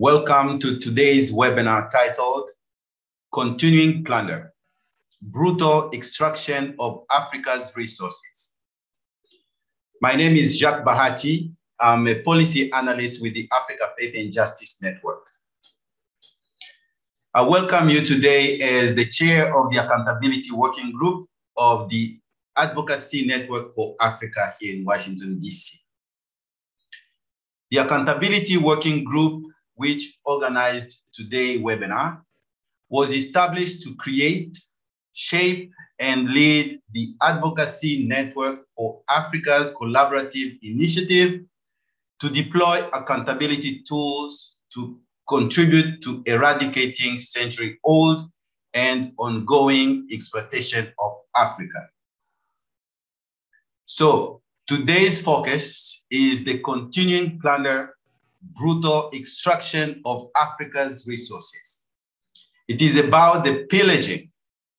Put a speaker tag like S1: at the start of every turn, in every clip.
S1: Welcome to today's webinar titled Continuing Plunder, Brutal Extraction of Africa's Resources. My name is Jacques Bahati. I'm a policy analyst with the Africa Faith and Justice Network. I welcome you today as the chair of the Accountability Working Group of the Advocacy Network for Africa here in Washington, D.C. The Accountability Working Group, which organized today's webinar, was established to create, shape, and lead the Advocacy Network for Africa's collaborative initiative to deploy accountability tools to contribute to eradicating century-old and ongoing exploitation of Africa. So today's focus is the continuing plunder, brutal extraction of Africa's resources. It is about the pillaging,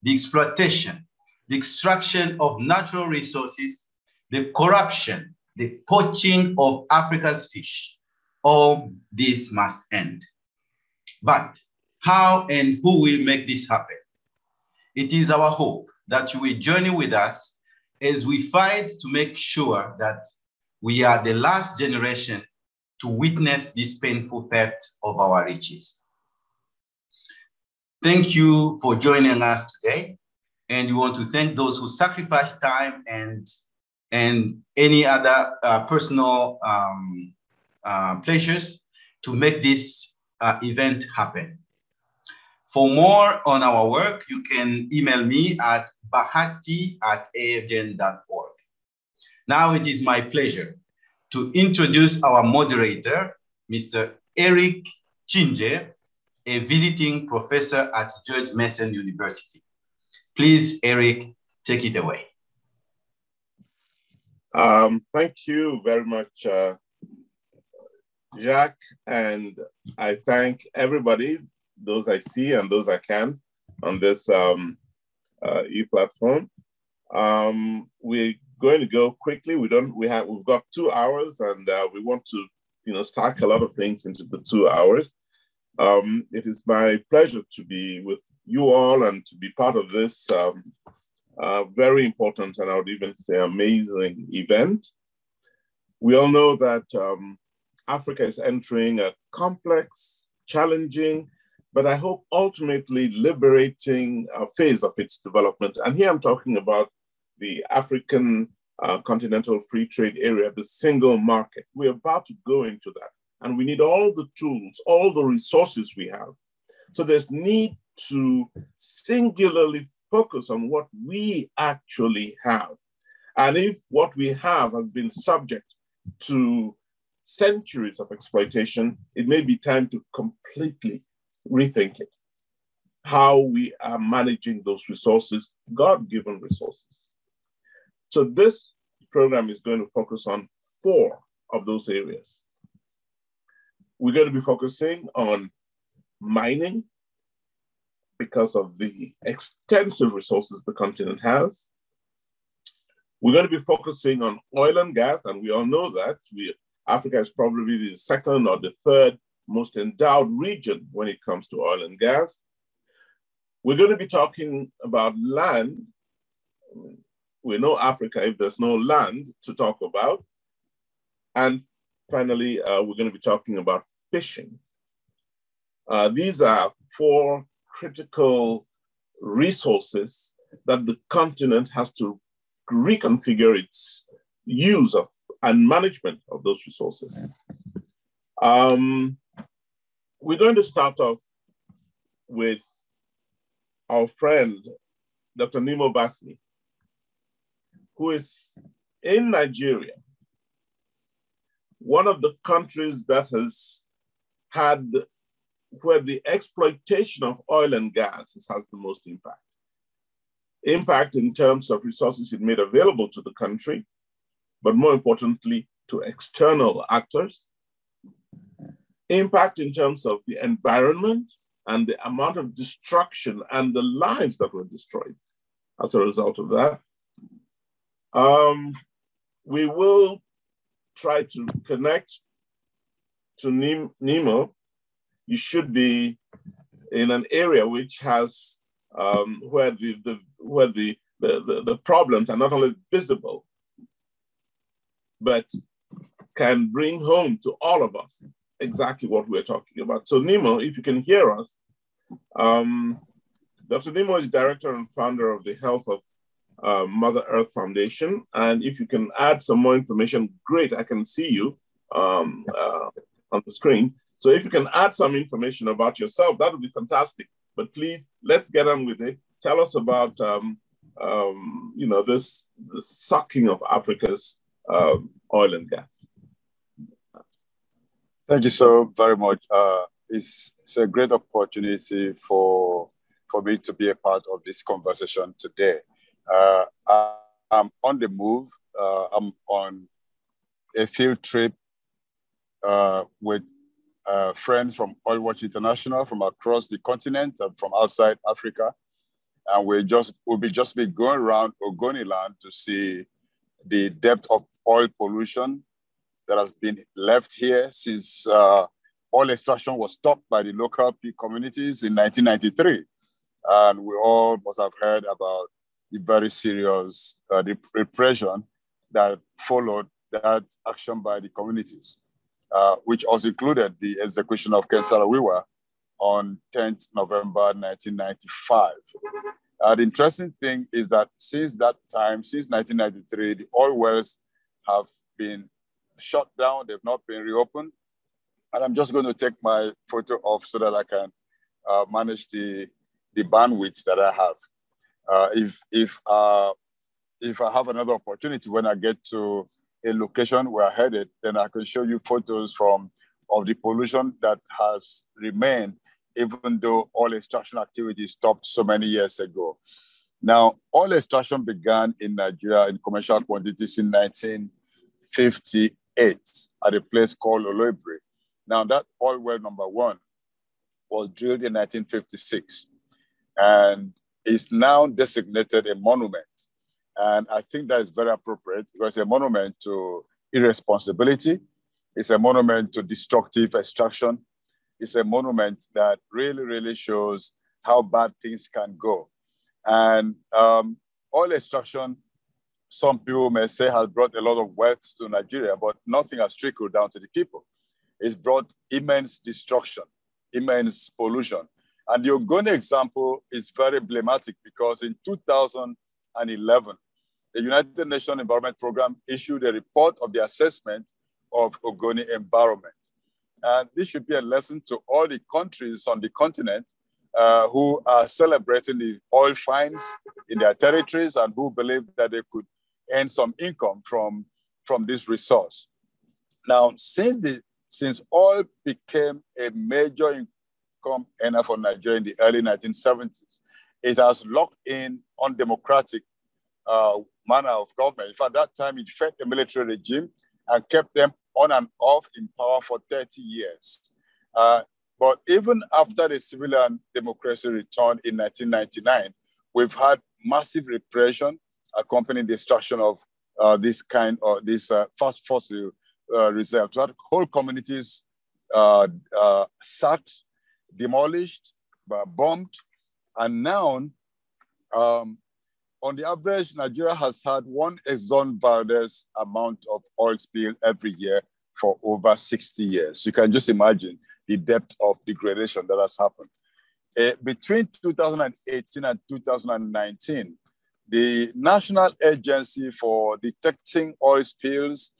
S1: the exploitation, the extraction of natural resources, the corruption, the poaching of Africa's fish. All this must end. But how and who will make this happen? It is our hope that you will journey with us as we fight to make sure that we are the last generation to witness this painful theft of our riches. Thank you for joining us today. And we want to thank those who sacrificed time and, and any other uh, personal um, uh, pleasures to make this uh, event happen. For more on our work, you can email me at bahati at afjn.org. Now it is my pleasure to introduce our moderator, Mr. Eric Chinje, a visiting professor at George Mason University. Please, Eric, take it away.
S2: Um, thank you very much, uh, Jacques, and I thank everybody, those I see and those I can, on this um, uh, e-platform. Um, we're going to go quickly. We don't. We have. We've got two hours, and uh, we want to, you know, stack a lot of things into the two hours. Um, it is my pleasure to be with you all and to be part of this um, uh, very important and I would even say amazing event. We all know that um, Africa is entering a complex, challenging, but I hope ultimately liberating uh, phase of its development. And here I'm talking about the African uh, continental free trade area, the single market. We're about to go into that. And we need all the tools, all the resources we have. So there's need to singularly focus on what we actually have. And if what we have has been subject to centuries of exploitation, it may be time to completely rethink it. How we are managing those resources, God given resources. So, this program is going to focus on four of those areas. We're going to be focusing on mining because of the extensive resources the continent has. We're going to be focusing on oil and gas, and we all know that we, Africa is probably the second or the third most endowed region when it comes to oil and gas. We're going to be talking about land. We know Africa if there's no land to talk about. And finally, uh, we're going to be talking about fishing. Uh, these are four critical resources that the continent has to reconfigure its use of and management of those resources. Um, we're going to start off with our friend, Dr. Nnimmo Bassey, who is in Nigeria, one of the countries that has had where the exploitation of oil and gas has the most impact. Impact in terms of resources it made available to the country, but more importantly, to external actors. Impact in terms of the environment and the amount of destruction and the lives that were destroyed as a result of that. Um, we will try to connect to Nnimmo you should be in an area which has um, where the, the where the, the, the, the problems are not only visible, but can bring home to all of us exactly what we're talking about. So Nnimmo, if you can hear us, um, Dr. Nnimmo is director and founder of the Health of uh, Mother Earth Foundation. And if you can add some more information, great, I can see you um, uh, on the screen. So if you can add some information about yourself, that would be fantastic. But please, let's get on with it. Tell us about, um, um, you know, this, this sucking of Africa's um, oil and gas.
S3: Thank you so very much. Uh, it's, it's a great opportunity for, for me to be a part of this conversation today. Uh, I'm on the move. Uh, I'm on a field trip uh, with uh, friends from Oil Watch International from across the continent and from outside Africa. And we just will be just be going around Ogoniland to see the depth of oil pollution that has been left here since uh, oil extraction was stopped by the local communities in 1993. And we all must have heard about the very serious uh, repression that followed that action by the communities, uh, which also included the execution of Ken Saro-Wiwa on 10th November 1995. Uh, the interesting thing is that since that time, since 1993, the oil wells have been shut down, they've not been reopened. And I'm just going to take my photo off so that I can uh, manage the, the bandwidth that I have uh, if if uh, if I have another opportunity when I get to a location where I headed, then I can show you photos from of the pollution that has remained, even though all extraction activity stopped so many years ago. Now, oil extraction began in Nigeria in commercial quantities in 1958 at a place called Oloibiri. Now, that oil well number one was drilled in 1956. And is now designated a monument. And I think that is very appropriate because a monument to irresponsibility, it's a monument to destructive extraction, it's a monument that really, really shows how bad things can go. And um, oil extraction, some people may say, has brought a lot of wealth to Nigeria, but nothing has trickled down to the people. It's brought immense destruction, immense pollution, and the Ogoni example is very emblematic because in 2011, the United Nations Environment Program issued a report of the assessment of Ogoni environment. And this should be a lesson to all the countries on the continent uh, who are celebrating the oil finds in their territories and who believe that they could earn some income from, from this resource. Now, since, the, since oil became a major come enough for Nigeria in the early 1970s. It has locked in undemocratic uh, manner of government. In fact, that time it fed the military regime and kept them on and off in power for 30 years. Uh, but even after the civilian democracy returned in 1999, we've had massive repression accompanying destruction of uh, this kind of this uh, fast fossil uh, reserves. Whole communities uh, uh, sacked demolished, bombed, and now, um, on the average, Nigeria has had one Exxon Valdez amount of oil spill every year for over 60 years. You can just imagine the depth of degradation that has happened. Uh, between 2018 and 2019, the National Agency for Detecting Oil Spills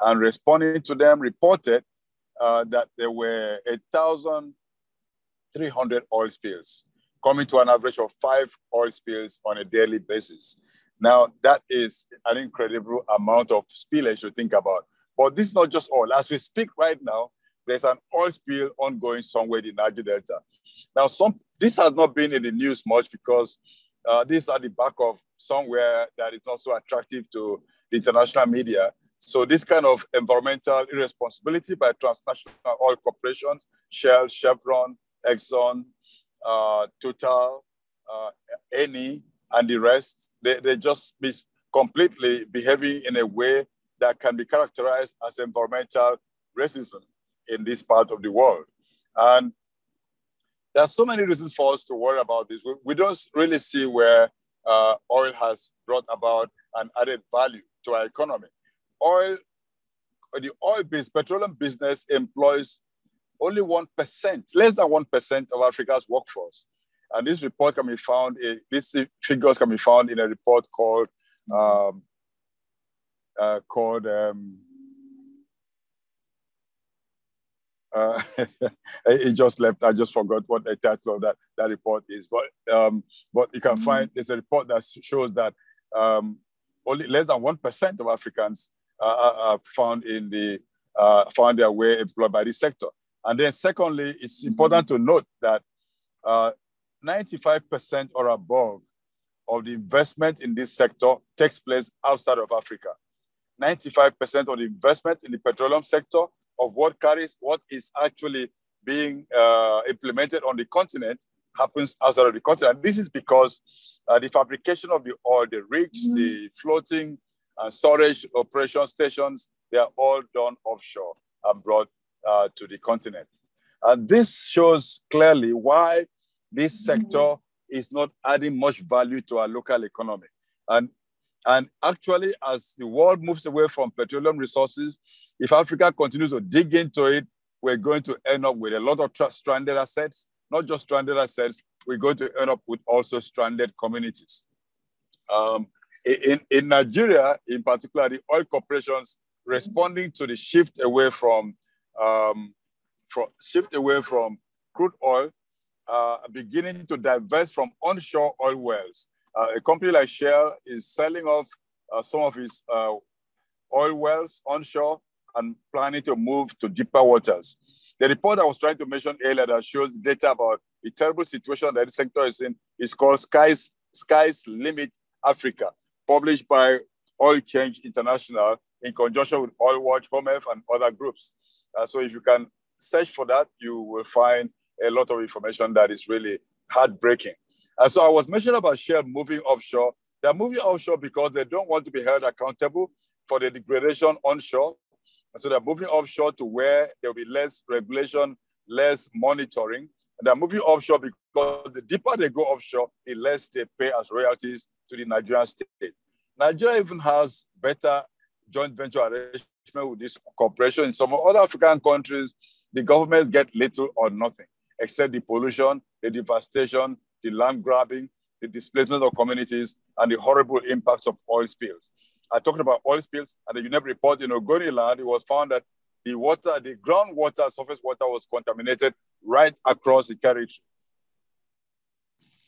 S3: and Responding to them reported uh, that there were 1,000 300 oil spills, coming to an average of five oil spills on a daily basis. Now, that is an incredible amount of spillage to think about. But this is not just oil. As we speak right now, there's an oil spill ongoing somewhere in the Niger Delta. Now, some this has not been in the news much because uh, this is at the back of somewhere that is not so attractive to the international media. So this kind of environmental irresponsibility by transnational oil corporations, Shell, Chevron, Exxon, uh, Total, uh, Eni, and the rest, they, they just be completely behaving in a way that can be characterized as environmental racism in this part of the world. And there are so many reasons for us to worry about this. We, we don't really see where uh, oil has brought about an added value to our economy. Oil, the oil-based petroleum business employs only 1%, less than 1% of Africa's workforce. And this report can be found, in, these figures can be found in a report called, um, uh, called um, uh, it just left. I just forgot what the title of that, that report is. But um, but you can mm-hmm. find there's a report that shows that um, only less than one percent of Africans uh, are found in the uh, found their way employed by this sector. And then secondly, it's important to note that 95% uh, or above of the investment in this sector takes place outside of Africa. 95% of the investment in the petroleum sector of what carries, what is actually being uh, implemented on the continent happens outside of the continent. This is because uh, the fabrication of the oil, the rigs, mm-hmm. the floating and storage operation stations, they are all done offshore and brought uh, to the continent. And this shows clearly why this mm-hmm. sector is not adding much value to our local economy. And, and actually, as the world moves away from petroleum resources, if Africa continues to dig into it, we're going to end up with a lot of stranded assets, not just stranded assets, we're going to end up with also stranded communities. Um, in, in Nigeria, in particular, the oil corporations responding to the shift away from um, from, shift away from crude oil, uh, beginning to divest from onshore oil wells. Uh, a company like Shell is selling off uh, some of its uh, oil wells onshore and planning to move to deeper waters. The report I was trying to mention earlier that shows data about the terrible situation that the sector is in is called Skies, Sky's Limit Africa, published by Oil Change International in conjunction with Oil Watch, HOMEF, and other groups. Uh, so if you can search for that, you will find a lot of information that is really heartbreaking. And so I was mentioning about Shell moving offshore. They're moving offshore because they don't want to be held accountable for the degradation onshore. And so they're moving offshore to where there'll be less regulation, less monitoring. And they're moving offshore because the deeper they go offshore, the less they pay as royalties to the Nigerian state. Nigeria even has better joint venture arrangements with this corporation. In some other African countries, the governments get little or nothing, except the pollution, the devastation, the land grabbing, the displacement of communities, and the horrible impacts of oil spills. I talked about oil spills, and the UNEP report in Ogoniland, it was found that the water, the groundwater, surface water was contaminated right across the territory.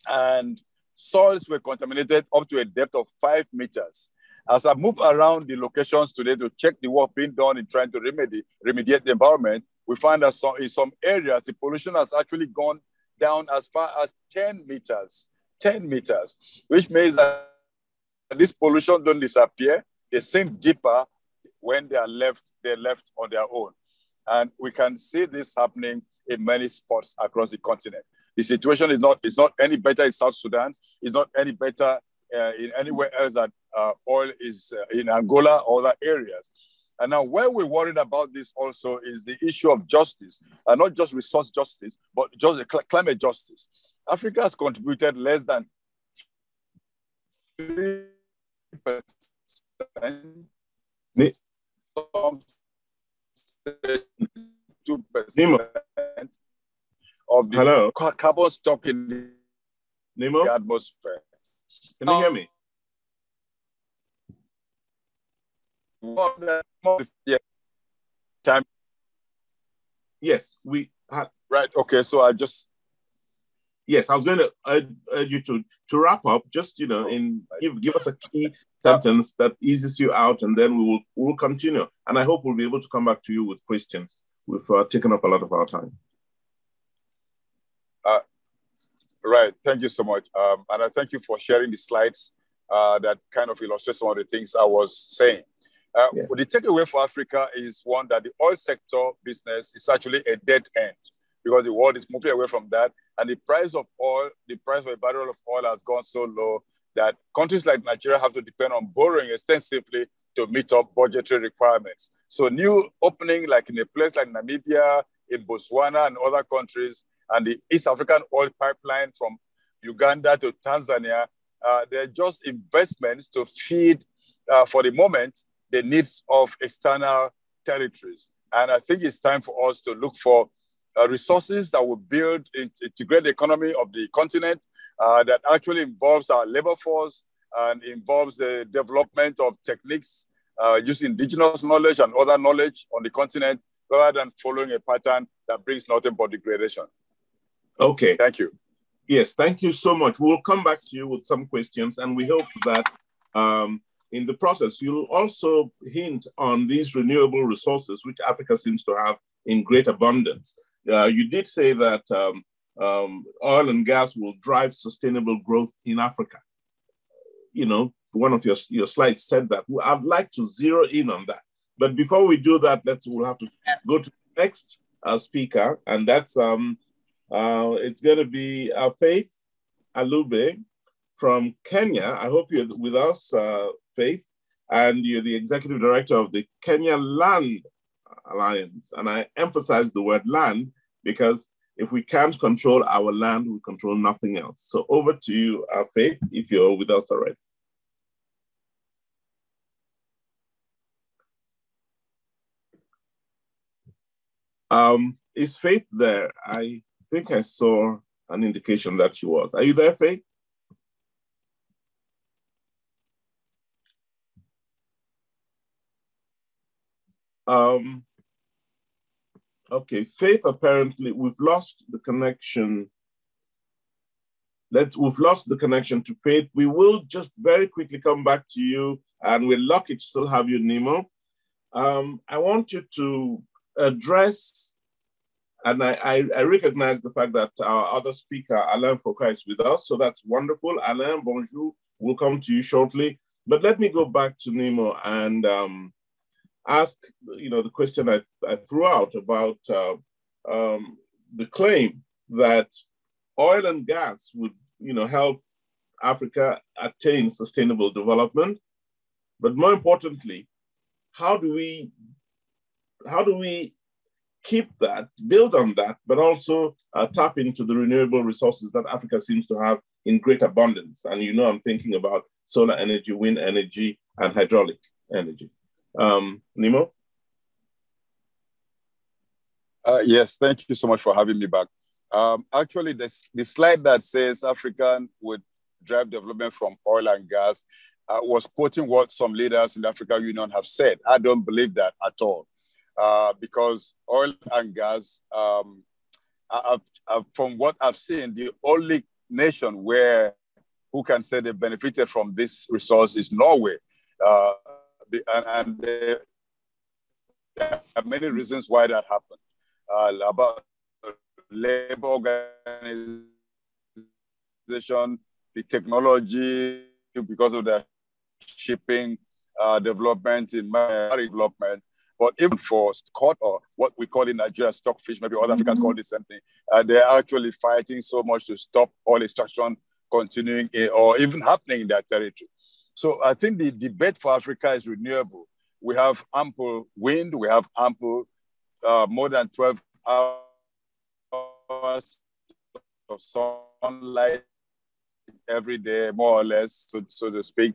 S3: And soils were contaminated up to a depth of five meters. As I move around the locations today to check the work being done in trying to remedy, remediate the environment, we find that some, in some areas, the pollution has actually gone down as far as 10 meters, 10 meters, which means that this pollution don't disappear. They sink deeper when they are left, they're left on their own. And we can see this happening in many spots across the continent. The situation is not, is not any better in South Sudan. It's not any better uh, in anywhere else that uh, oil is uh, in Angola other areas. And now, where we're worried about this also is the issue of justice, and not just resource justice, but just cl- climate justice. Africa has contributed less than 3% two percent of the Hello? carbon stock in
S2: Nnimmo?
S3: the atmosphere.
S2: Can you hear me?
S3: Yeah. Time.
S2: Yes, we had.
S3: Right. Okay. So I just.
S2: Yes, I was going to urge, you to to wrap up. Just you know, in give give us a key sentence that eases you out, and then we will we will continue. And I hope we'll be able to come back to you with questions. We've uh, taken up a lot of our time.
S3: Uh, right. Thank you so much, um, and I thank you for sharing the slides uh, that kind of illustrate some of the things I was saying. Uh, yeah. The takeaway for Africa is one that the oil sector business is actually a dead end because the world is moving away from that. And the price of oil, the price of a barrel of oil has gone so low that countries like Nigeria have to depend on borrowing extensively to meet up budgetary requirements. So new opening, like in a place like Namibia, in Botswana and other countries, and the East African oil pipeline from Uganda to Tanzania, uh, they're just investments to feed, uh, for the moment, the needs of external territories. And I think it's time for us to look for uh, resources that will build, integrate the economy of the continent uh, that actually involves our labor force and involves the development of techniques uh, using indigenous knowledge and other knowledge on the continent rather than following a pattern that brings nothing but degradation.
S2: Okay.
S3: Thank you.
S2: Yes, thank you so much. We'll come back to you with some questions, and we hope that um, in the process, you'll also hint on these renewable resources, which Africa seems to have in great abundance. Uh, you did say that um, um, oil and gas will drive sustainable growth in Africa. You know, one of your, your slides said that. I'd like to zero in on that. But before we do that, let's we'll have to go to the next uh, speaker, and that's um, uh, it's going to be uh, Faith Alubbe from Kenya. I hope you're with us, uh, Faith, and you're the executive director of the Kenya Land Alliance. And I emphasize the word land because if we can't control our land, we control nothing else. So over to you, uh, Faith, if you're with us already. Um, is Faith there? I think I saw an indication that she was. Are you there, Faith? Um, okay, Faith, apparently we've lost the connection. Let, we've lost the connection to Faith. We will just very quickly come back to you and we're lucky to still have you, Nnimmo. Um, I want you to address, and I, I, I, recognize the fact that our other speaker, Alain Foka, is with us, so that's wonderful. Alain, bonjour, we'll come to you shortly. But let me go back to Nnimmo and um, ask, you know, the question I, I threw out about uh, um, the claim that oil and gas would, you know, help Africa attain sustainable development. But more importantly, how do we how do we keep that, build on that, but also uh, tap into the renewable resources that Africa seems to have in great abundance? And you know, I'm thinking about solar energy, wind energy, and hydraulic energy. Um, Nnimmo?
S3: Uh, yes, thank you so much for having me back. Um, actually, the, the slide that says African would drive development from oil and gas uh, was quoting what some leaders in the African Union have said. I don't believe that at all. Uh, because oil and gas, um, I've, I've, from what I've seen, the only nation where who can say they benefited from this resource is Norway. Uh, and, and there are many reasons why that happened. Uh, about labor organization, the technology, because of the shipping uh, development in development, but even for cod or what we call in Nigeria stockfish, maybe other Africans call it something, uh, they're actually fighting so much to stop oil extraction continuing in, or even happening in their territory. So I think the debate for Africa is renewable. We have ample wind, we have ample, uh, more than 12 hours of sunlight every day, more or less, so, so to speak.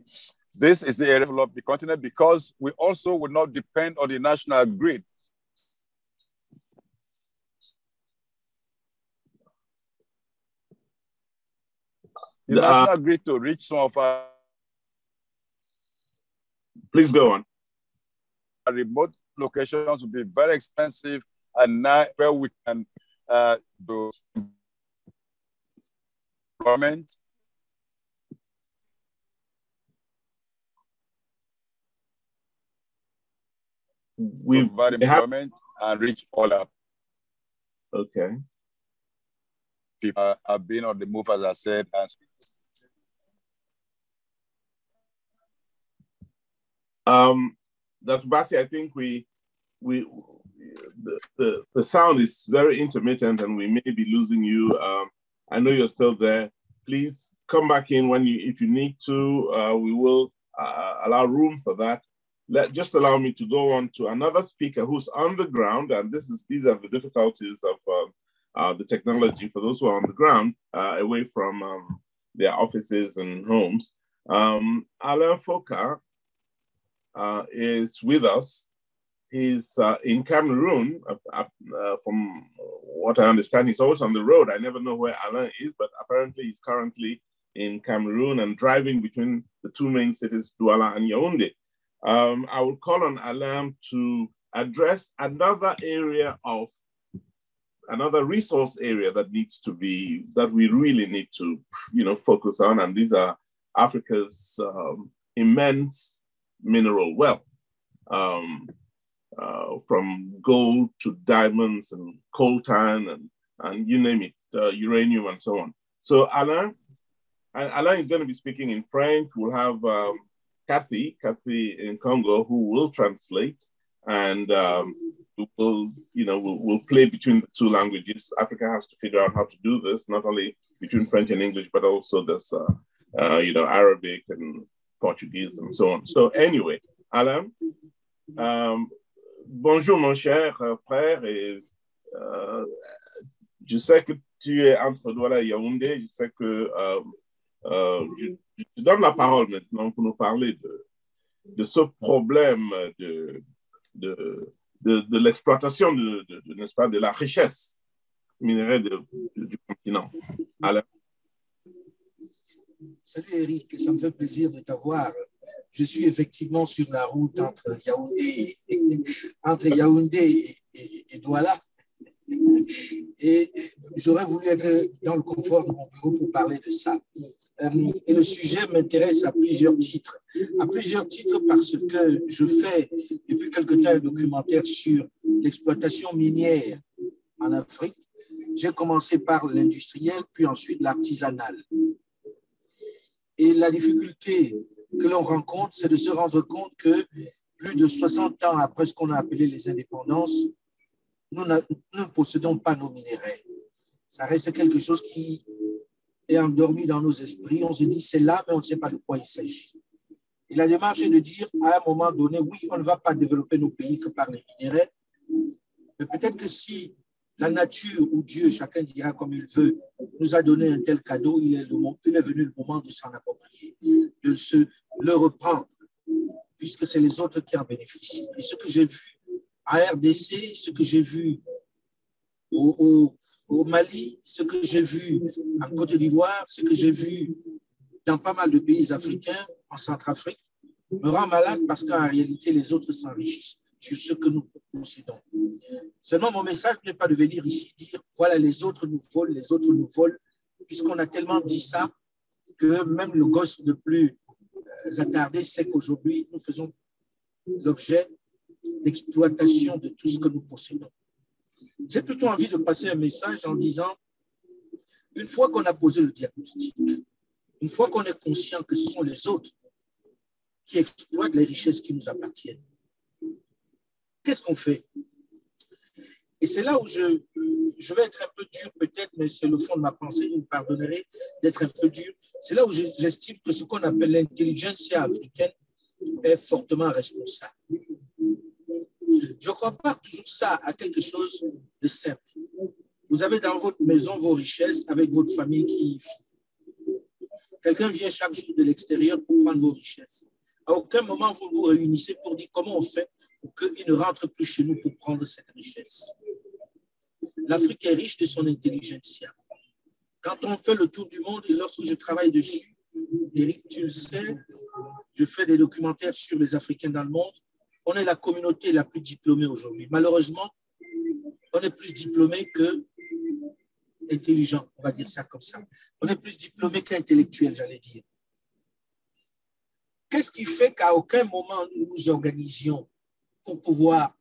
S3: This is the area of the continent because we also would not depend on the national grid. The uh, national grid to reach some of our.
S2: Please go on.
S3: Remote locations will be very expensive, and now where we can uh, do employment
S2: We've
S3: provide employment and reach all up.
S2: Okay.
S3: People have been on the move, as I said, and
S2: um, Dr. Bassey, I think we we the, the, the sound is very intermittent and we may be losing you. Um, I know you're still there. Please come back in when you if you need to. Uh, we will uh, allow room for that let just allow me to go on to another speaker who's on the ground, and this is these are the difficulties of uh, uh, the technology for those who are on the ground, uh, away from um, their offices and homes. Um, Alain Foka uh, is with us. He's uh, in Cameroon. Uh, from what I understand, he's always on the road. I never know where Alain is, but apparently he's currently in Cameroon and driving between the two main cities, Douala and Yaoundé. Um, I will call on Alain to address another area of another resource area that needs to be that we really need to you know focus on and these are africa's um, immense mineral wealth um, uh, from gold to diamonds and coltan and and you name it uh, uranium and so on so alain alain is going to be speaking in french we'll have um, kathy kathy in congo who will translate and um, we'll, you know, we'll, we'll play between the two languages. Africa has to figure out how to do this, not only between French and English, but also this, uh, uh, you know, Arabic and Portuguese and so on. So anyway, Alain, um, bonjour mon cher frère et euh, je sais que tu es entre Douala et Yaoundé. Je sais que euh, euh, je, je, te donne la parole maintenant pour nous parler de, ce problème de, l'exploitation, de, n'est-ce pas, de la richesse minéraire du continent. Alain.
S4: Salut Eric, ça me fait plaisir de t'avoir. Je suis effectivement sur la route entre Yaoundé, et, et Douala. Et j'aurais voulu être dans le confort de mon bureau pour parler de ça. Euh, et le sujet m'intéresse à plusieurs titres. À plusieurs titres parce que je fais depuis quelque temps un documentaire sur l'exploitation minière en Afrique. J'ai commencé par l'industriel, puis ensuite l'artisanal. Et la difficulté que l'on rencontre, c'est de se rendre compte que plus de 60 ans après ce qu'on a appelé les indépendances, nous ne possédons pas nos minéraux. Ça reste quelque chose qui est endormi dans nos esprits. On se dit, c'est là, mais on ne sait pas de quoi il s'agit. Et la démarche est de dire, à un moment donné, oui, on ne va pas développer nos pays que par les minéraux, mais peut-être que si la nature ou Dieu, chacun dira comme il veut, nous a donné un tel cadeau, il est, le est venu le moment de s'en approprier, de se le reprendre, puisque c'est les autres qui en bénéficient. Et ce que j'ai vu à RDC, ce que j'ai vu au, au, Mali, ce que j'ai vu en Côte d'Ivoire, ce que j'ai vu dans pas mal de pays africains, en Centrafrique, me rend malade parce qu'en réalité, les autres s'enrichissent sur ce que nous possédons. Seulement, mon message n'est pas de venir ici dire, voilà, les autres nous volent, les autres nous volent, puisqu'on a tellement dit ça que même le gosse le plus euh, attardé sait qu'aujourd'hui, nous faisons l'objet d'exploitation de tout ce que nous possédons. J'ai plutôt envie de passer un message en disant, une fois qu'on a posé le diagnostic, une fois qu'on est conscient que ce sont les autres qui exploitent les richesses qui nous appartiennent, qu'est-ce qu'on fait? Et c'est là où je, vais être un peu dur peut-être, mais c'est le fond de ma pensée, vous me pardonnerez d'être un peu dur. C'est là où j'estime que ce qu'on appelle l'intelligence africaine est fortement responsable. Je compare toujours ça à quelque chose de simple. Vous avez dans votre maison vos richesses avec votre famille qui Quelqu'un vient chaque jour de l'extérieur pour prendre vos richesses. À aucun moment vous vous réunissez pour dire comment on fait pour qu'il ne rentre plus chez nous pour prendre cette richesse. L'Afrique est riche de son intelligentsia. Quand on fait le tour du monde et lorsque je travaille dessus, Eric, tu le sais, je fais des documentaires sur les Africains dans le monde on est la communauté la plus diplômée aujourd'hui. Malheureusement, on est plus diplômé que intelligent, on va dire ça comme ça. On est plus diplômé qu'intellectuel, j'allais dire. Qu'est-ce qui fait qu'à aucun moment nous nous organisions pour pouvoir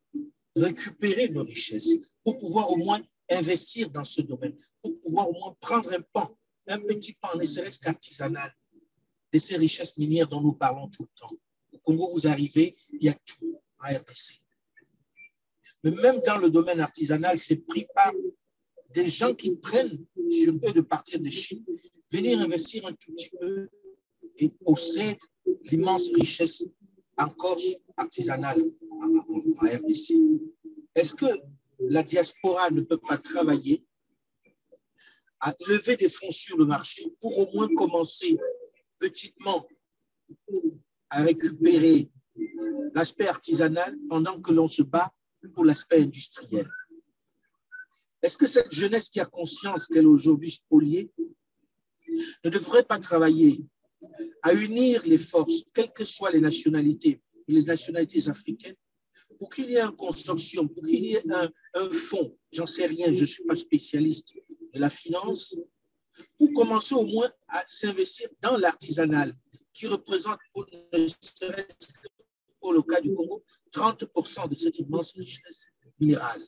S4: récupérer nos richesses, pour pouvoir au moins investir dans ce domaine, pour pouvoir au moins prendre un pan, un petit pan, ne serait-ce qu'artisanal, de ces richesses minières dont nous parlons tout le temps. Au Congo, vous arrivez, il y a tout en RDC. Mais même dans le domaine artisanal, c'est pris par des gens qui prennent sur eux de partir de Chine, venir investir un tout petit peu et possèdent l'immense richesse encore artisanale en, RDC. Est-ce que la diaspora ne peut pas travailler à lever des fonds sur le marché pour au moins commencer petitement à récupérer l'aspect artisanal pendant que l'on se bat pour l'aspect industriel? Est-ce que cette jeunesse qui a conscience qu'elle est aujourd'hui spoliée ne devrait pas travailler à unir les forces, quelles que soient les nationalités, les nationalités africaines, pour qu'il y ait un consortium, pour qu'il y ait un, un fonds, j'en sais rien, je ne suis pas spécialiste de la finance, pour commencer au moins à s'investir dans l'artisanal, qui représente, pour, pour le cas du Congo, 30% de cette immense richesse minérale.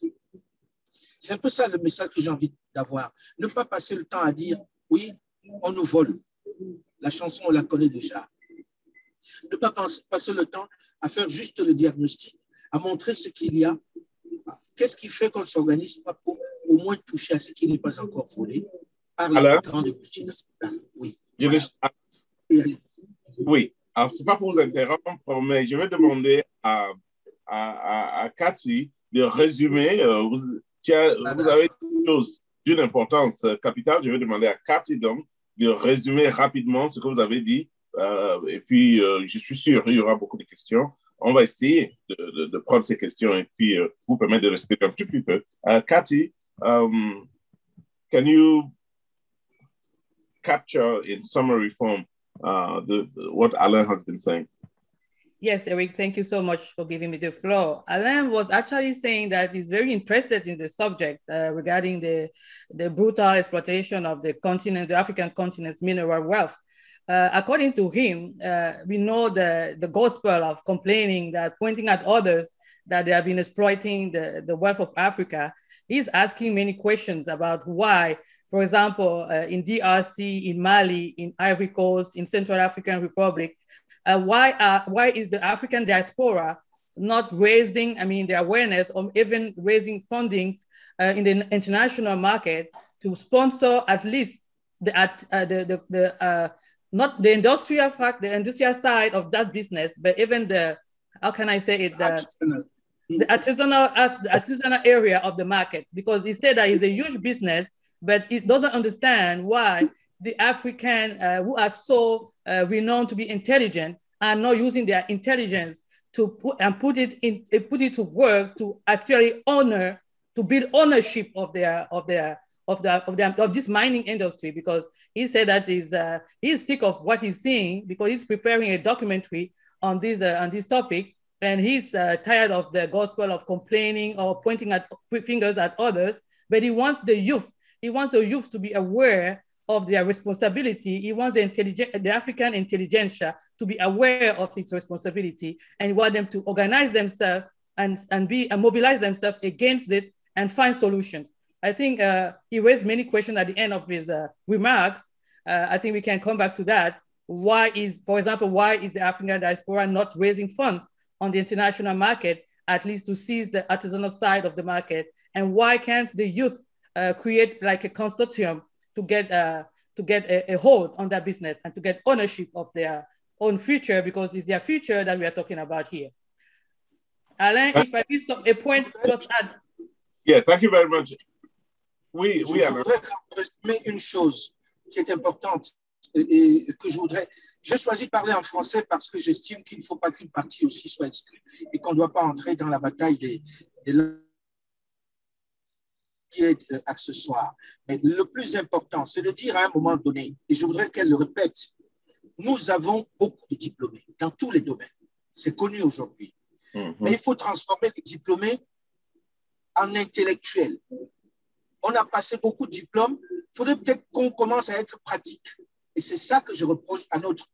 S4: C'est un peu ça le message que j'ai envie d'avoir. Ne pas passer le temps à dire, oui, on nous vole. La chanson, on la connaît déjà. Ne pas passer le temps à faire juste le diagnostic, à montrer ce qu'il y a. Qu'est-ce qui fait qu'on s'organise pas pour au moins toucher à ce qui n'est pas encore volé par les grandes multinationales? Oui.
S2: Oui. Alors, ce n'est pas pour vous interrompre, mais je vais demander à, à, à, Cathy de résumer. Euh, vous, vous avez une chose d'une importance capitale. Je vais demander à Cathy donc de résumer rapidement ce que vous avez dit. Euh, et puis, euh, je suis sûr, il y aura beaucoup de questions. On va essayer de, de, prendre ces questions et puis euh, vous permettre de respirer un petit peu. Cathy, um, can you capture in summary form uh, the, what Alain has been saying?
S5: Yes, Eric, thank you so much for giving me the floor. Alain was actually saying that he's very interested in the subject uh, regarding the, the brutal exploitation of the continent, the African continent's mineral wealth. Uh, according to him, uh, we know the, the gospel of complaining that pointing at others that they have been exploiting the, the wealth of Africa. He's asking many questions about why, for example, uh, in DRC, in Mali, in Ivory Coast, in Central African Republic, uh, why, uh, why is the African diaspora not raising, I mean, the awareness or even raising funding uh, in the international market to sponsor at least the, uh, the, the, the not the industrial fact, the industrial side of that business, but even the, how can I say it, the, artisanal. the artisanal, the artisanal area of the market, because he said that it's a huge business, but it doesn't understand why the African uh, who are so uh, renowned to be intelligent are not using their intelligence to put and put it in put it to work to actually honor to build ownership of their of their of the of, the, of this mining industry because he said that he's uh, he's sick of what he's seeing because he's preparing a documentary on this uh, on this topic and he's uh, tired of the gospel of complaining or pointing at fingers at others but he wants the youth he wants the youth to be aware of their responsibility. He wants the, intelligent, the African intelligentsia to be aware of its responsibility and he want them to organize themselves and, and be and mobilize themselves against it and find solutions. I think uh, he raised many questions at the end of his uh, remarks. Uh, I think we can come back to that. Why is, for example, why is the African diaspora not raising funds on the international market, at least to seize the artisanal side of the market? And why can't the youth uh, create like a consortium to get uh, to get a, a, hold on that business and to get ownership of their own future because it's their future that we are talking about here. Alain, if I miss a point, just add.
S2: Yeah, thank you very much. Oui,
S4: je, oui, je voudrais résumer une chose qui est importante et, que je voudrais. J'ai choisi de parler en français parce que j'estime qu'il ne faut pas qu'une partie aussi soit exclue et qu'on ne doit pas entrer dans la bataille des, des qui est euh, accessoire. Mais le plus important, c'est de dire à un moment donné, et je voudrais qu'elle le répète, nous avons beaucoup de diplômés dans tous les domaines. C'est connu aujourd'hui. Mm-hmm. Mais il faut transformer les diplômés en intellectuels. On a passé beaucoup de diplômes. Il faudrait peut-être qu'on commence à être pratique. Et c'est ça que je reproche à notre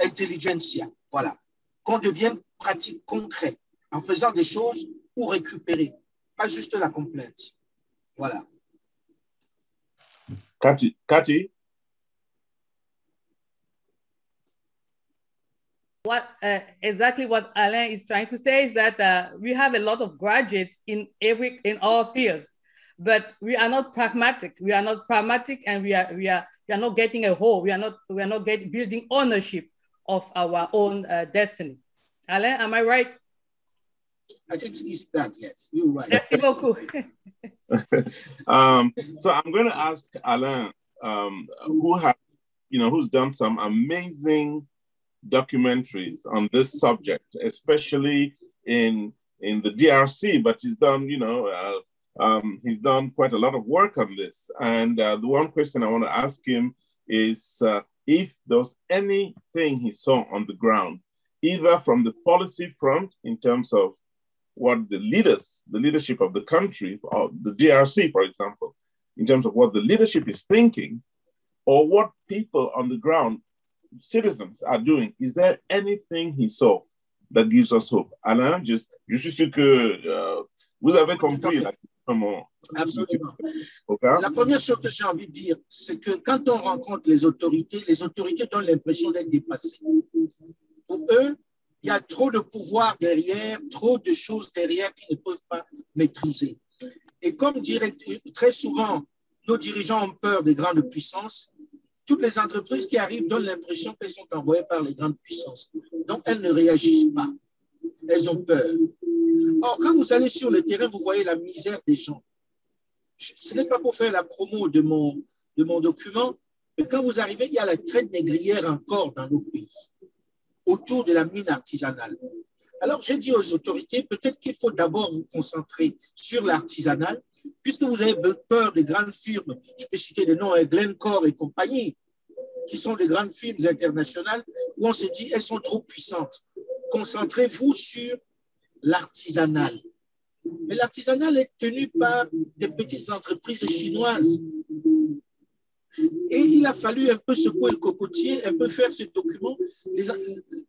S4: intelligentsia. Voilà. Qu'on devienne pratique, concret, en faisant des choses pour récupérer, pas juste la complainte. Voilà.
S2: Cathy, Cathy?
S5: What uh, exactly what Alain is trying to say is that uh, we have a lot of graduates in every in all fields, but we are not pragmatic. We are not pragmatic, and we are we are we are not getting a whole. We are not we are not getting building ownership of our own uh, destiny. Alain, am I right?
S4: I think it's that, yes. You're right.
S5: Merci beaucoup.
S2: um, so I'm going to ask Alain, um, who has, you know, who's done some amazing documentaries on this subject, especially in in the DRC, but he's done, you know, uh, um, he's done quite a lot of work on this. And uh, the one question I want to ask him is uh, if there's anything he saw on the ground, either from the policy front in terms of what the leaders, the leadership of the country, or the DRC, for example, in terms of what the leadership is thinking, or what people on the ground, citizens, are doing. Is there anything he saw that gives us hope? Alain, just, je suis sûr que uh, vous avez compris comment.
S4: Absolument. La première chose que j'ai envie de dire, c'est que quand on rencontre les autorités, les autorités ont l'impression d'être dépassées. Pour eux, il y a trop de pouvoir derrière, trop de choses derrière qu'ils ne peuvent pas maîtriser. Et comme très souvent, nos dirigeants ont peur des grandes puissances, toutes les entreprises qui arrivent donnent l'impression qu'elles sont envoyées par les grandes puissances. Donc, elles ne réagissent pas. Elles ont peur. Or, quand vous allez sur le terrain, vous voyez la misère des gens. Ce n'est pas pour faire la promo de mon, de mon document, mais quand vous arrivez, il y a la traite négrière encore dans nos pays autour de la mine artisanale. Alors, j'ai dit aux autorités, peut-être qu'il faut d'abord vous concentrer sur l'artisanal, puisque vous avez peur des grandes firmes, je peux citer des noms, hein, Glencore et compagnie, qui sont des grandes firmes internationales, où on se dit, elles sont trop puissantes. Concentrez-vous sur l'artisanal. Mais l'artisanal est tenu par des petites entreprises chinoises et il a fallu un peu secouer le cocotier, un peu faire ce document.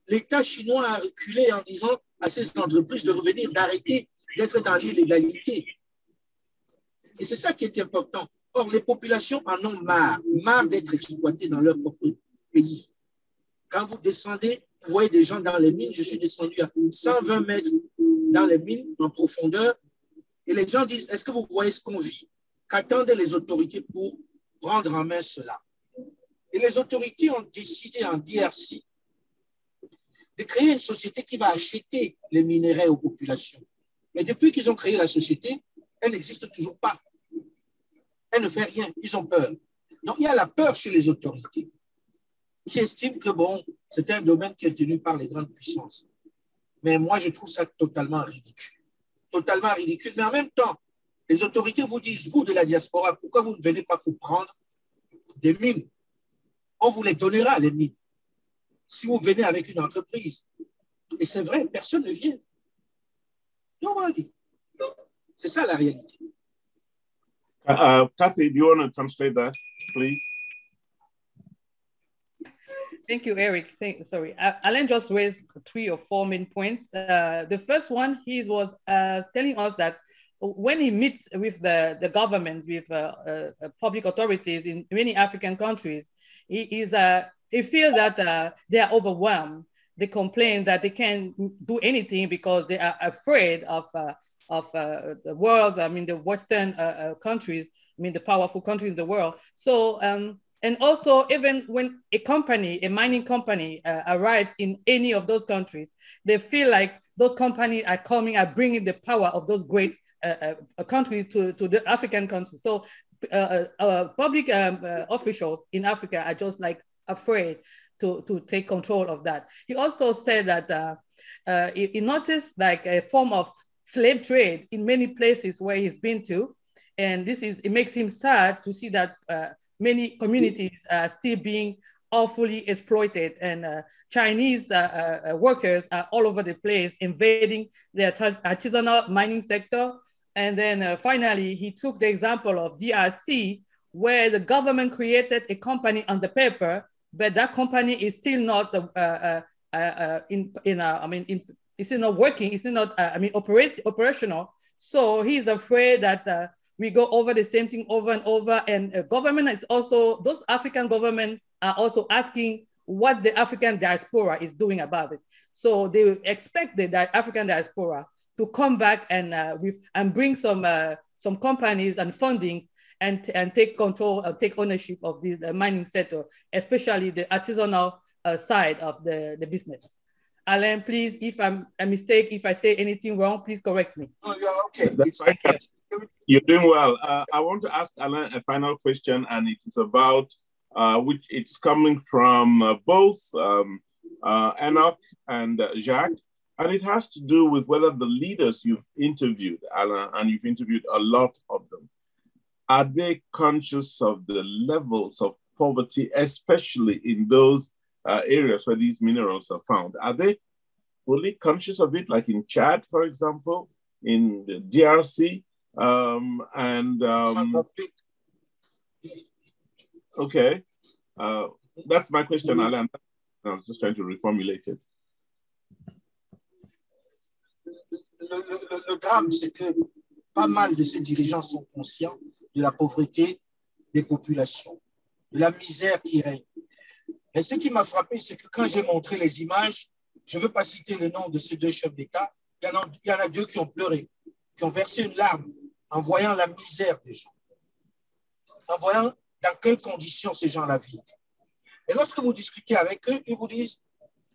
S4: L'État chinois a reculé en disant à ces entreprises de revenir, d'arrêter d'être dans l'illégalité. Et c'est ça qui est important. Or, les populations en ont marre, marre d'être exploitées dans leur propre pays. Quand vous descendez, voyez des gens dans les mines. Je suis descendu à 120 mètres dans les mines en profondeur. Et les gens disent, est-ce que vous voyez ce qu'on vit? Qu'attendent les autorités pour prendre en main cela? Et les autorités ont décidé en DRC de créer une société qui va acheter les minéraux aux populations. Mais depuis qu'ils ont créé la société, elle n'existe toujours pas. Elle ne fait rien. Ils ont peur. Donc, il y a la peur chez les autorités qui estiment que, bon, c'est un domaine qui est tenu par les grandes puissances. Mais moi, je trouve ça totalement ridicule. Totalement ridicule. Mais en même temps, les autorités vous disent, vous de la diaspora, pourquoi vous ne venez pas pour prendre des mines? On vous les donnera, les mines, si vous venez avec une entreprise. Et c'est vrai, personne ne vient. Nobody. C'est ça la réalité.
S2: Uh, uh, Kathy, do you want to translate that, please?
S5: Thank you, Eric. Thank, sorry, Alain just raised three or four main points. Uh, the first one, he was uh, telling us that when he meets with the, the governments, with uh, uh, public authorities in many African countries, he, is, uh, he feels that uh, they are overwhelmed. They complain that they can't do anything because they are afraid of, of the world, I mean, the Western countries, I mean, the powerful countries in the world. So, um, and also even when a company, a mining company arrives in any of those countries, they feel like those companies are coming, are bringing the power of those great uh, uh, countries to, to the African countries. So uh, public um, officials in Africa are just like afraid to, to take control of that. He also said that he, he noticed like a form of slave trade in many places where he's been to. And this is, it makes him sad to see that uh, many communities are still being awfully exploited and uh, Chinese uh, workers are all over the place invading the artisanal mining sector and then uh, finally, he took the example of DRC, where the government created a company on the paper, but that company is still not uh, uh, uh, uh in, in I mean, in, it's still not working, it's still not, I mean, operate, operational. So he's afraid that we go over the same thing over and over. And government is also, those African government are also asking what the African diaspora is doing about it. So they expect the African diaspora to come back and uh, with and bring some uh, some companies and funding and and take control uh, take ownership of the, the mining sector, especially the artisanal uh, side of the, the business. Alain, please, if I'm a mistake, if I say anything wrong, please correct me.
S4: No, you're okay.
S2: That's
S4: It's okay.
S2: You're doing well. Uh, I want to ask Alain a final question, and it is about uh, which it's coming from uh, both um, uh, Enoch and uh, Jacques, and it has to do with whether the leaders you've interviewed, Alain, and you've interviewed a lot of them, are they conscious of the levels of poverty, especially in those uh, areas where these minerals are found? Are they fully conscious of it, like in Chad, for example, in the DRC? Um, and um, okay, uh, that's my question, Alain. I was just trying to reformulate it.
S4: le, le- le drame, c'est que pas mal de ces dirigeants sont conscients de la pauvreté des populations, de la misère qui règne. Et ce qui m'a frappé, c'est que quand j'ai montré les images, je ne veux pas citer le nom de ces deux chefs d'État, il y, en a, il y en a deux qui ont pleuré, qui ont versé une larme en voyant la misère des gens, en voyant dans quelles conditions ces gens-là vivent. Et lorsque vous discutez avec eux, ils vous disent,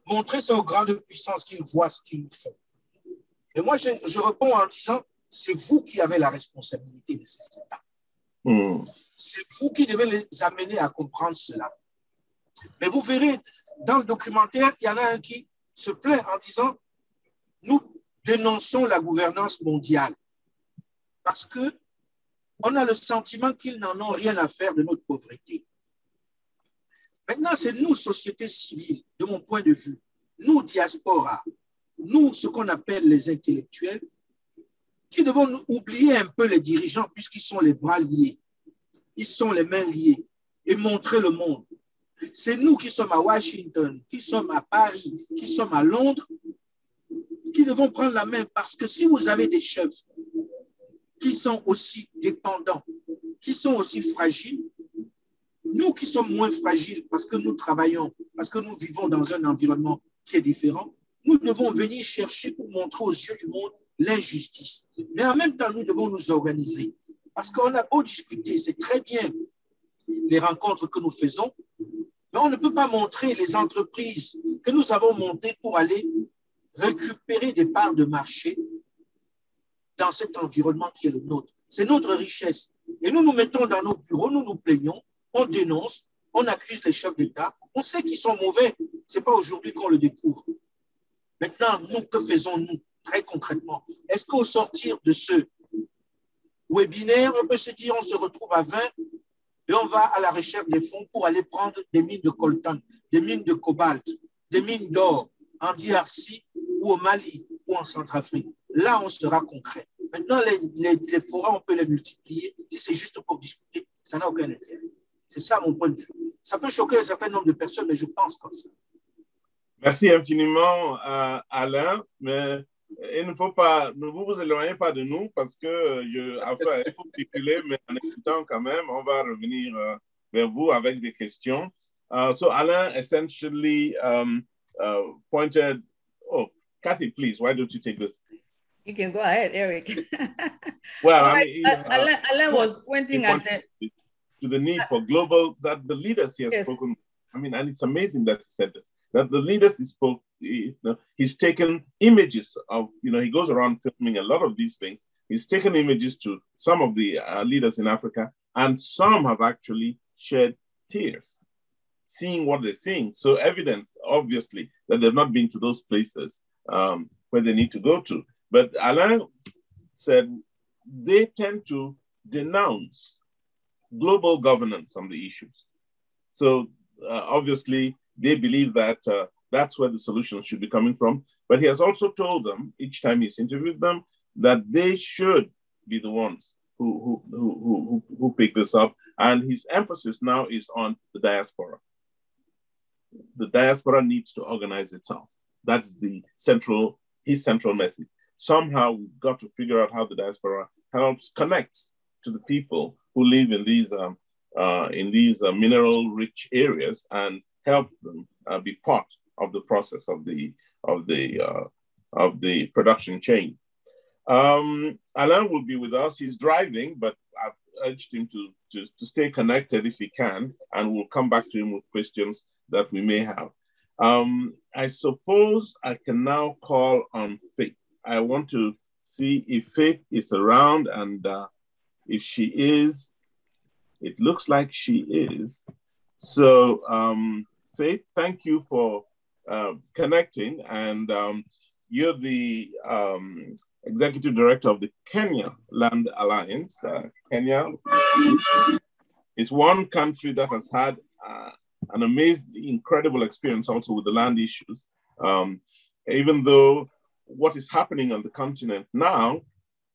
S4: montrez ça aux grandes puissances qu'ils voient ce qu'ils font. Et moi, je, je réponds en disant, c'est vous qui avez la responsabilité de ces États.
S2: Hmm.
S4: C'est vous qui devez les amener à comprendre cela. Mais vous verrez, dans le documentaire, il y en a un qui se plaint en disant, nous dénonçons la gouvernance mondiale parce que on a le sentiment qu'ils n'en ont rien à faire de notre pauvreté. Maintenant, c'est nous, société civile, de mon point de vue, nous, diaspora, nous, ce qu'on appelle les intellectuels, qui devons oublier un peu les dirigeants puisqu'ils sont les bras liés, ils sont les mains liées et montrer le monde. C'est nous qui sommes à Washington, qui sommes à Paris, qui sommes à Londres, qui devons prendre la main parce que si vous avez des chefs qui sont aussi dépendants, qui sont aussi fragiles, nous qui sommes moins fragiles parce que nous travaillons, parce que nous vivons dans un environnement qui est différent, nous devons venir chercher pour montrer aux yeux du monde l'injustice. Mais en même temps, nous devons nous organiser. Parce qu'on a beau discuter, c'est très bien les rencontres que nous faisons, mais on ne peut pas montrer les entreprises que nous avons montées pour aller récupérer des parts de marché dans cet environnement qui est le nôtre. C'est notre richesse. Et nous nous mettons dans nos bureaux, nous nous plaignons, on dénonce, on accuse les chefs d'État, on sait qu'ils sont mauvais. Ce n'est pas aujourd'hui qu'on le découvre. Maintenant, nous, que faisons-nous très concrètement? Est-ce qu'au sortir de ce webinaire, on peut se dire on se retrouve à 20 et on va à la recherche des fonds pour aller prendre des mines de coltan, des mines de cobalt, des mines d'or en DRC ou au Mali ou en Centrafrique Là, on sera concret. Maintenant, les, forats, on peut les multiplier. Si c'est juste pour discuter, ça n'a aucun intérêt. C'est ça mon point de vue. Ça peut choquer un certain nombre de personnes, mais je pense comme ça.
S2: Merci infiniment, euh, Alain. Il ne faut pas, ne vous, éloignez pas de nous parce que je, enfin, il faut circuler, mais en écoutant quand même, on va revenir uh, vers vous avec des questions. Uh, so Alain essentially um, uh, pointed. Oh, Kathy, please, why don't you take this?
S5: You can go ahead, Eric.
S2: well, I mean,
S5: uh, Alain, Alain was pointing at the
S2: to the need for global that the leaders he has
S5: Yes.
S2: spoken. I mean, and it's amazing that he said this. That the leaders he spoke, you know, he's taken images of, you know, he goes around filming a lot of these things. He's taken images to some of the uh, leaders in Africa, and some have actually shed tears, seeing what they're seeing. So evidence, obviously, that they've not been to those places um, where they need to go to. But Alain said they tend to denounce global governance on the issues. So uh, obviously, they believe that uh, that's where the solution should be coming from. But he has also told them each time he's interviewed them that they should be the ones who who who who, who pick this up. And his emphasis now is on the diaspora. The diaspora needs to organize itself. That's the central his central message. Somehow we've got to figure out how the diaspora helps connect to the people who live in these um, uh, in these uh, mineral-rich areas and help them uh, be part of the process of the of the uh, of the production chain. Um, Alain will be with us. He's driving, but I've urged him to, to, to stay connected if he can, and we'll come back to him with questions that we may have. Um, I suppose I can now call on Faith. I want to see if Faith is around, and uh, if she is, it looks like she is. So, um, Faith, thank you for uh, connecting, and um, you're the um, executive director of the Kenya Land Alliance. Uh, Kenya is one country that has had uh, an amazing, incredible experience also with the land issues. Um, even though what is happening on the continent now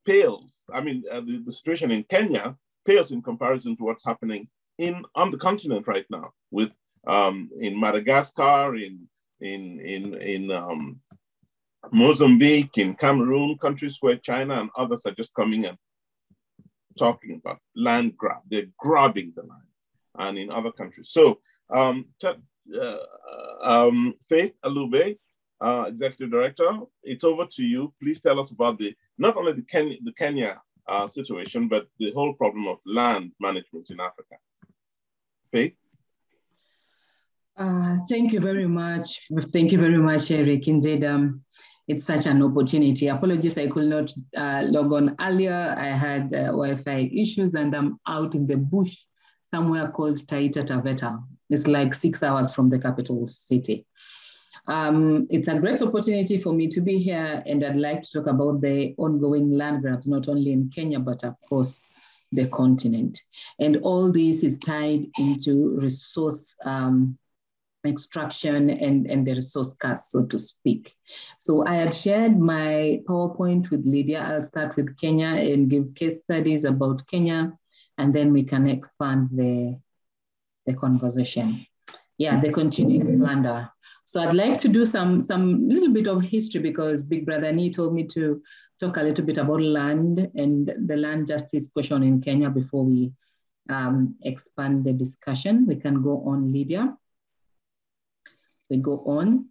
S2: pales, I mean, uh, the, the situation in Kenya pales in comparison to what's happening in on the continent right now with um, in Madagascar, in in in in um, Mozambique, in Cameroon, countries where China and others are just coming and talking about land grab. They're grabbing the land, and in other countries. So um, uh, um, Faith Alubbe, uh, Executive Director, it's over to you. Please tell us about the not only the Kenya, the Kenya uh, situation, but the whole problem of land management in Africa. Faith?
S6: Uh, thank you very much. Thank you very much, Eric. Indeed, um, it's such an opportunity. Apologies, I could not uh, log on earlier. I had uh, Wi-Fi issues and I'm out in the bush somewhere called Taita Taveta. It's like six hours from the capital city. Um, it's a great opportunity for me to be here, and I'd like to talk about the ongoing land grabs, not only in Kenya, but of course, the continent. And all this is tied into resource um, extraction and, and the resource curse, so to speak. So I had shared my PowerPoint with Lydia. I'll start with Kenya and give case studies about Kenya, and then we can expand the, the conversation. Yeah, the continuing plunder. So I'd like to do some some little bit of history because Big Brother Nee told me to talk a little bit about land and the land justice question in Kenya before we um, expand the discussion. We can go on, Lydia. We go on.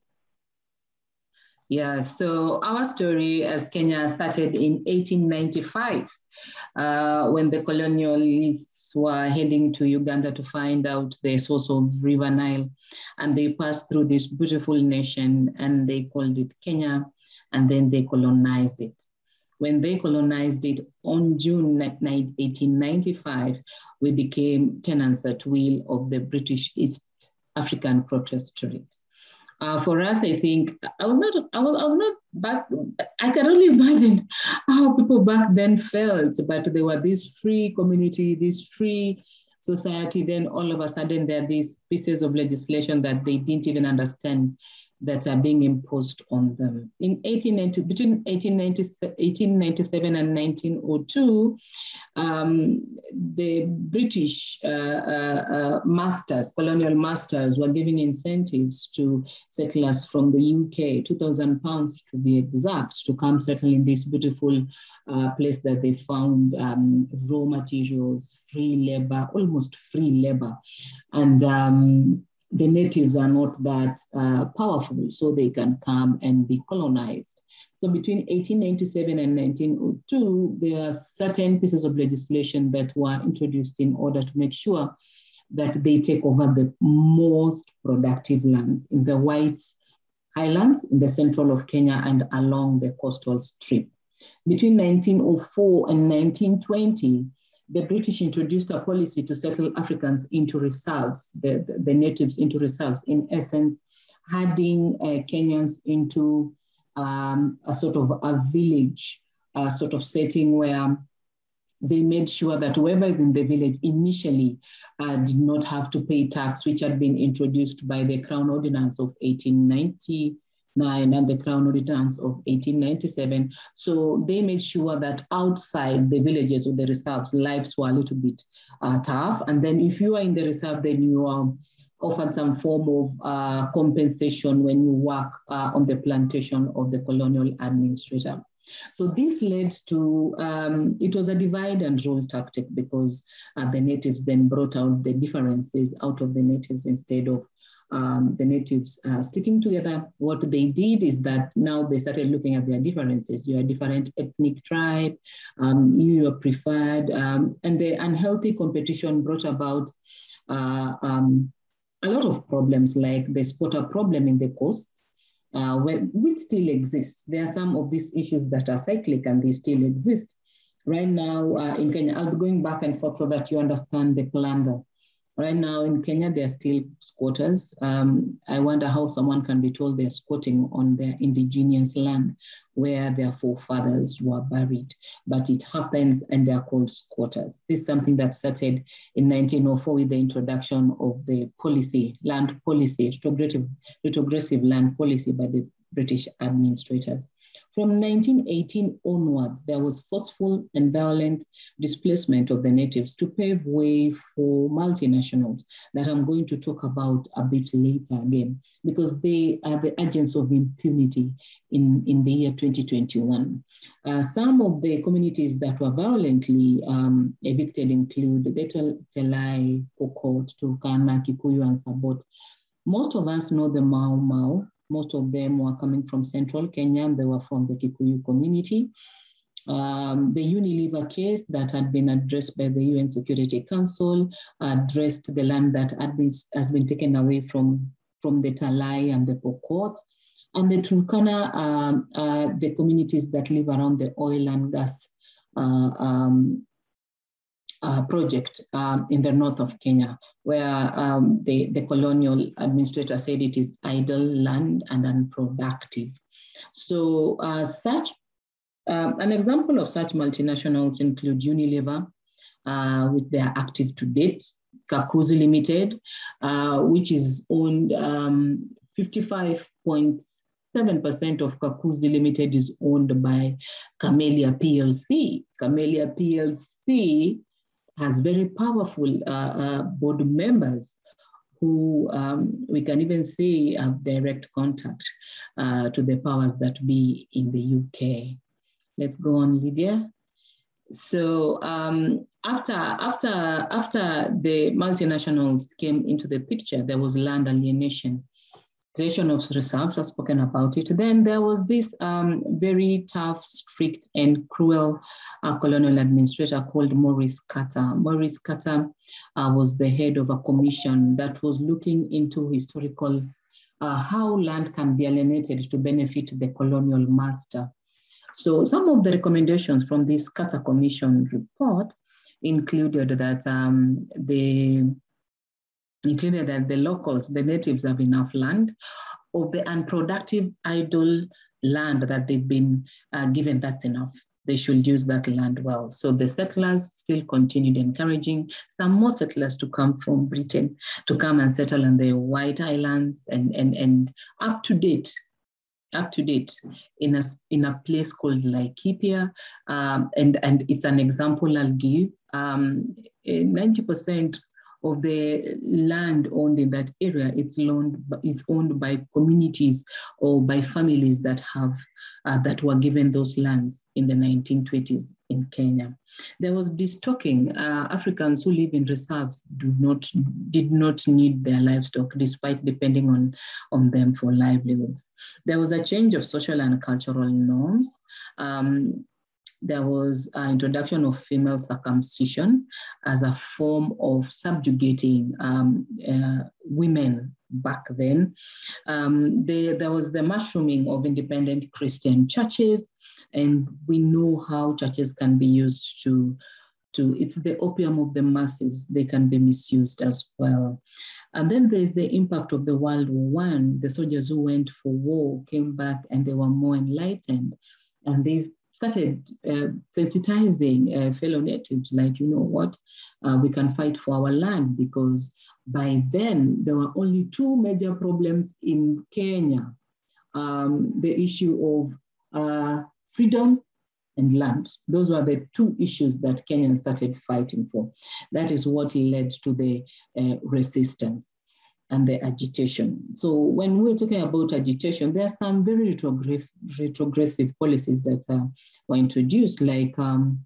S6: Yeah, so our story as Kenya started in 1895 uh, when the colonialists were heading to Uganda to find out the source of River Nile. And they passed through this beautiful nation and they called it Kenya and then they colonized it. When they colonized it on June 9, 1895, we became tenants at will of the British East African Protectorate. Uh, for us, I think I was not, I was, I was not back. I can only imagine how people back then felt, but they were this free community, this free society. Then all of a sudden, there are these pieces of legislation that they didn't even understand that are being imposed on them. In 1890, between 1897 and 1902, um, the British uh, uh, uh, masters, colonial masters, were giving incentives to settlers from the UK, 2,000 pounds to be exact, to come settle in this beautiful uh, place that they found um, raw materials, free labor, almost free labor. And um, the natives are not that uh, powerful, so they can come and be colonized. So between 1897 and 1902, there are certain pieces of legislation that were introduced in order to make sure that they take over the most productive lands in the White Highlands, in the central of Kenya, and along the coastal strip. Between 1904 and 1920, the British introduced a policy to settle Africans into reserves, the, the, the natives into reserves, in essence, adding uh, Kenyans into um, a sort of a village uh, sort of setting where they made sure that whoever is in the village initially uh, did not have to pay tax, which had been introduced by the Crown Ordinance of 1890 and the Crown returns of 1897. So they made sure that outside the villages or the reserves, lives were a little bit uh, tough. And then if you are in the reserve, then you are offered some form of uh, compensation when you work uh, on the plantation of the colonial administrator. So this led to, um, it was a divide and rule tactic because uh, the natives then brought out the differences out of the natives instead of um, the natives uh, sticking together. What they did is that now they started looking at their differences. You're a different ethnic tribe, um, you are preferred, um, and the unhealthy competition brought about uh, um, a lot of problems like the squatter problem in the coast, uh, where, which still exists. There are some of these issues that are cyclic and they still exist. Right now uh, in Kenya, I'll be going back and forth so that you understand the plunder. Right now in Kenya, there are still squatters. Um, I wonder how someone can be told they're squatting on their indigenous land where their forefathers were buried, but it happens and they're called squatters. This is something that started in 1904 with the introduction of the policy, land policy, retrogressive, retrogressive land policy by the British administrators. From 1918 onwards, there was forceful and violent displacement of the natives to pave way for multinationals that I'm going to talk about a bit later again, because they are the agents of impunity in, in the year 2021. Uh, some of the communities that were violently um, evicted include the Talai, Pokot, Turkana, Kikuyu, and Sabaot. Most of us know the Mau Mau, most of them were coming from central Kenya. and They were from the Kikuyu community. Um, the Unilever case that had been addressed by the UN Security Council addressed the land that been, has been taken away from, from the Talai and the Pokot. And the Turkana, uh, the communities that live around the oil and gas uh, um, uh, project um, in the north of Kenya, where um, the, the colonial administrator said it is idle land and unproductive. So uh, such, um, an example of such multinationals include Unilever, uh, which they are active to date, Kakuzi Limited, uh, which is owned 55.7% um, of Kakuzi Limited is owned by Camellia PLC. Camellia PLC has very powerful uh, uh, board members who um, we can even say have direct contact uh, to the powers that be in the UK. Let's go on, Lydia. So um, after, after, after the multinationals came into the picture, there was land alienation creation of reserves, I've spoken about it. Then there was this um, very tough, strict, and cruel uh, colonial administrator called Maurice Carter. Maurice Carter uh, was the head of a commission that was looking into historical, uh, how land can be alienated to benefit the colonial master. So some of the recommendations from this Carter Commission report included that um, the including that the locals, the natives have enough land of the unproductive idle land that they've been uh, given, that's enough. They should use that land well. So the settlers still continued encouraging some more settlers to come from Britain to come and settle in the White Highlands and, and, and up to date up to date in a, in a place called Laikipia. Um, and, and it's an example I'll give. 90% um, of the land owned in that area, it's owned, it's owned by communities or by families that have, uh, that were given those lands in the 1920s in Kenya. There was this talking, uh, Africans who live in reserves do not, did not need their livestock despite depending on, on them for livelihoods. There was a change of social and cultural norms. Um, there was an introduction of female circumcision as a form of subjugating um, uh, women back then. Um, there was the mushrooming of independent Christian churches, and we know how churches can be used to to, it's the opium of the masses. They can be misused as well. And then there's the impact of the World War One. The soldiers who went for war came back and they were more enlightened. And they started uh, sensitizing uh, fellow natives, like, you know what, uh, we can fight for our land because by then there were only two major problems in Kenya. Um, the issue of uh, freedom and land. Those were the two issues that Kenyans started fighting for. That is what led to the uh, resistance and the agitation. So when we're talking about agitation, there are some very retrogressive, retrogressive policies that uh, were introduced, like um,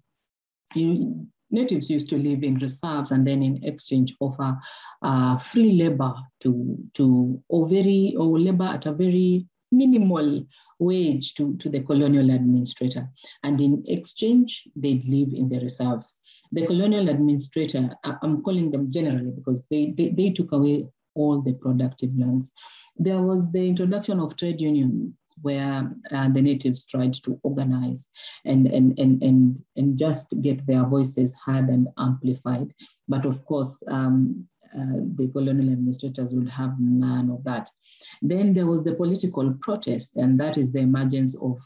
S6: you, natives used to live in reserves and then in exchange offer uh, free labor to, to or very or labor at a very minimal wage to, to the colonial administrator. And in exchange, they'd live in the reserves. The colonial administrator, I'm calling them generally because they, they, they took away all the productive lands. There was the introduction of trade unions where uh, the natives tried to organize and, and, and, and, and just get their voices heard and amplified. But of course, um, uh, the colonial administrators would have none of that. Then there was the political protest, and that is the emergence of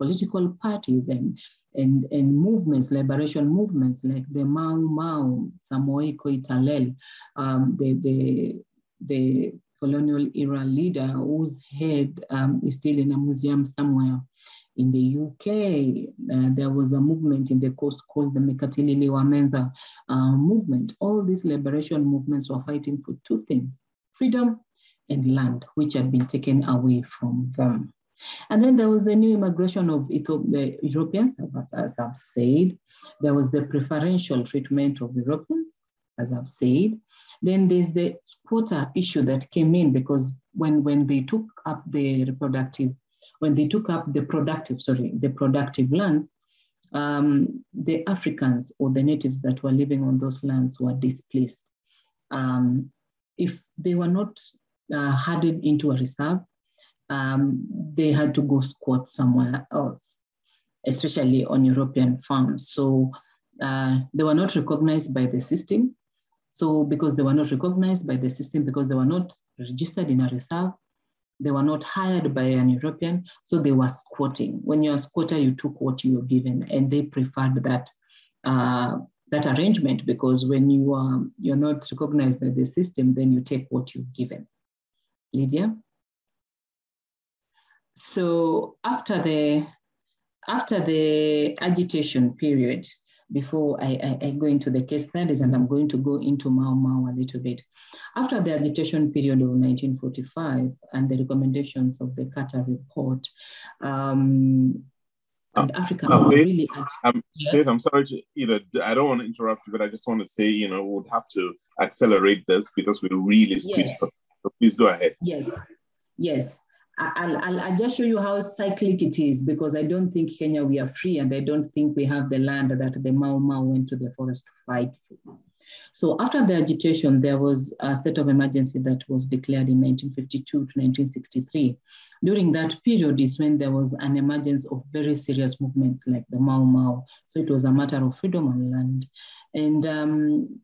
S6: political parties and, and, and movements, liberation movements like the Mau Mau, Samoei Koitalel, um, the, the, the colonial era leader whose head um, is still in a museum somewhere. In the UK, uh, there was a movement in the coast called the Mekatilili Menza uh, movement. All these liberation movements were fighting for two things, freedom and land, which had been taken away from them. And then there was the new immigration of Europeans, as I've said. There was the preferential treatment of Europeans, as I've said. Then there's the quota issue that came in because when, when they took up the reproductive, when they took up the productive, sorry, the productive lands, um, the Africans or the natives that were living on those lands were displaced. Um, if they were not uh, added into a reserve, um, they had to go squat somewhere else, especially on European farms. So uh, they were not recognized by the system. So because they were not recognized by the system, because they were not registered in a reserve, they were not hired by an European, so they were squatting. When you're a squatter, you took what you were given, and they preferred that uh, that arrangement because when you are you're not recognized by the system, then you take what you're given. Lydia. So after the after the agitation period, before I, I, I, go into the case studies and I'm going to go into Mau Mau a little bit. After the agitation period of 1945 and the recommendations of the Carter report, um, and Africa
S2: uh, really. I'm, yes? I'm sorry to, you know, I don't want to interrupt you, but I just want to say, you know, we'll have to accelerate this because we're really squeezed. Yes. So please go ahead.
S6: Yes, yes. I'll, I'll, I'll, just show you how cyclic it is because I don't think Kenya we are free and I don't think we have the land that the Mau Mau went to the forest to fight for. So after the agitation, there was a state of emergency that was declared in 1952 to 1963. During that period is when there was an emergence of very serious movements like the Mau Mau. So it was a matter of freedom and land. And um,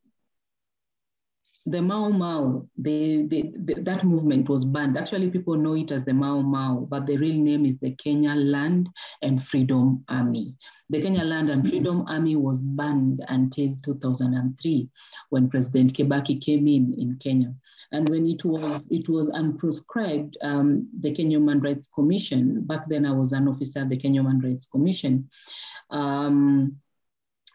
S6: the Mau Mau, the, the, the, that movement was banned. Actually, people know it as the Mau Mau, but the real name is the Kenya Land and Freedom Army. The Kenya Land and Freedom Army was banned until 2003 when President Kibaki came in in Kenya. And when it was, it was unprescribed, um, the Kenya Human Rights Commission, back then I was an officer of the Kenya Human Rights Commission, um,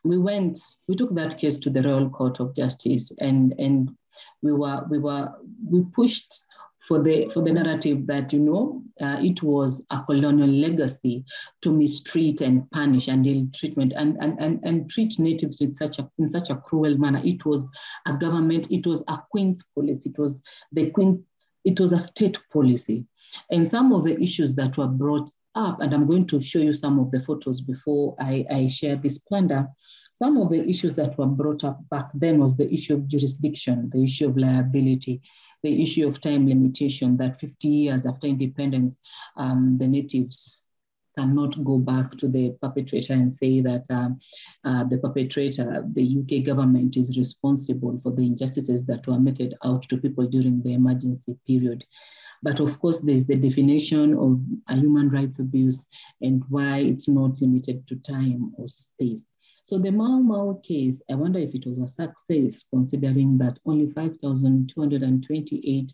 S6: we went, we took that case to the Royal Court of Justice and, and we were we were we pushed for the for the narrative that you know uh, it was a colonial legacy to mistreat and punish and ill treatment and, and and and treat natives in such a in such a cruel manner. It was a government. It was a queen's policy. It was the queen. It was a state policy, and some of the issues that were brought up, and I'm going to show you some of the photos before I, I share this plunder. Some of the issues that were brought up back then was the issue of jurisdiction, the issue of liability, the issue of time limitation, that 50 years after independence, um, the natives cannot go back to the perpetrator and say that um, uh, the perpetrator, the UK government is responsible for the injustices that were meted out to people during the emergency period. But of course, there's the definition of a human rights abuse and why it's not limited to time or space. So the Mau Mau case, I wonder if it was a success considering that only 5,228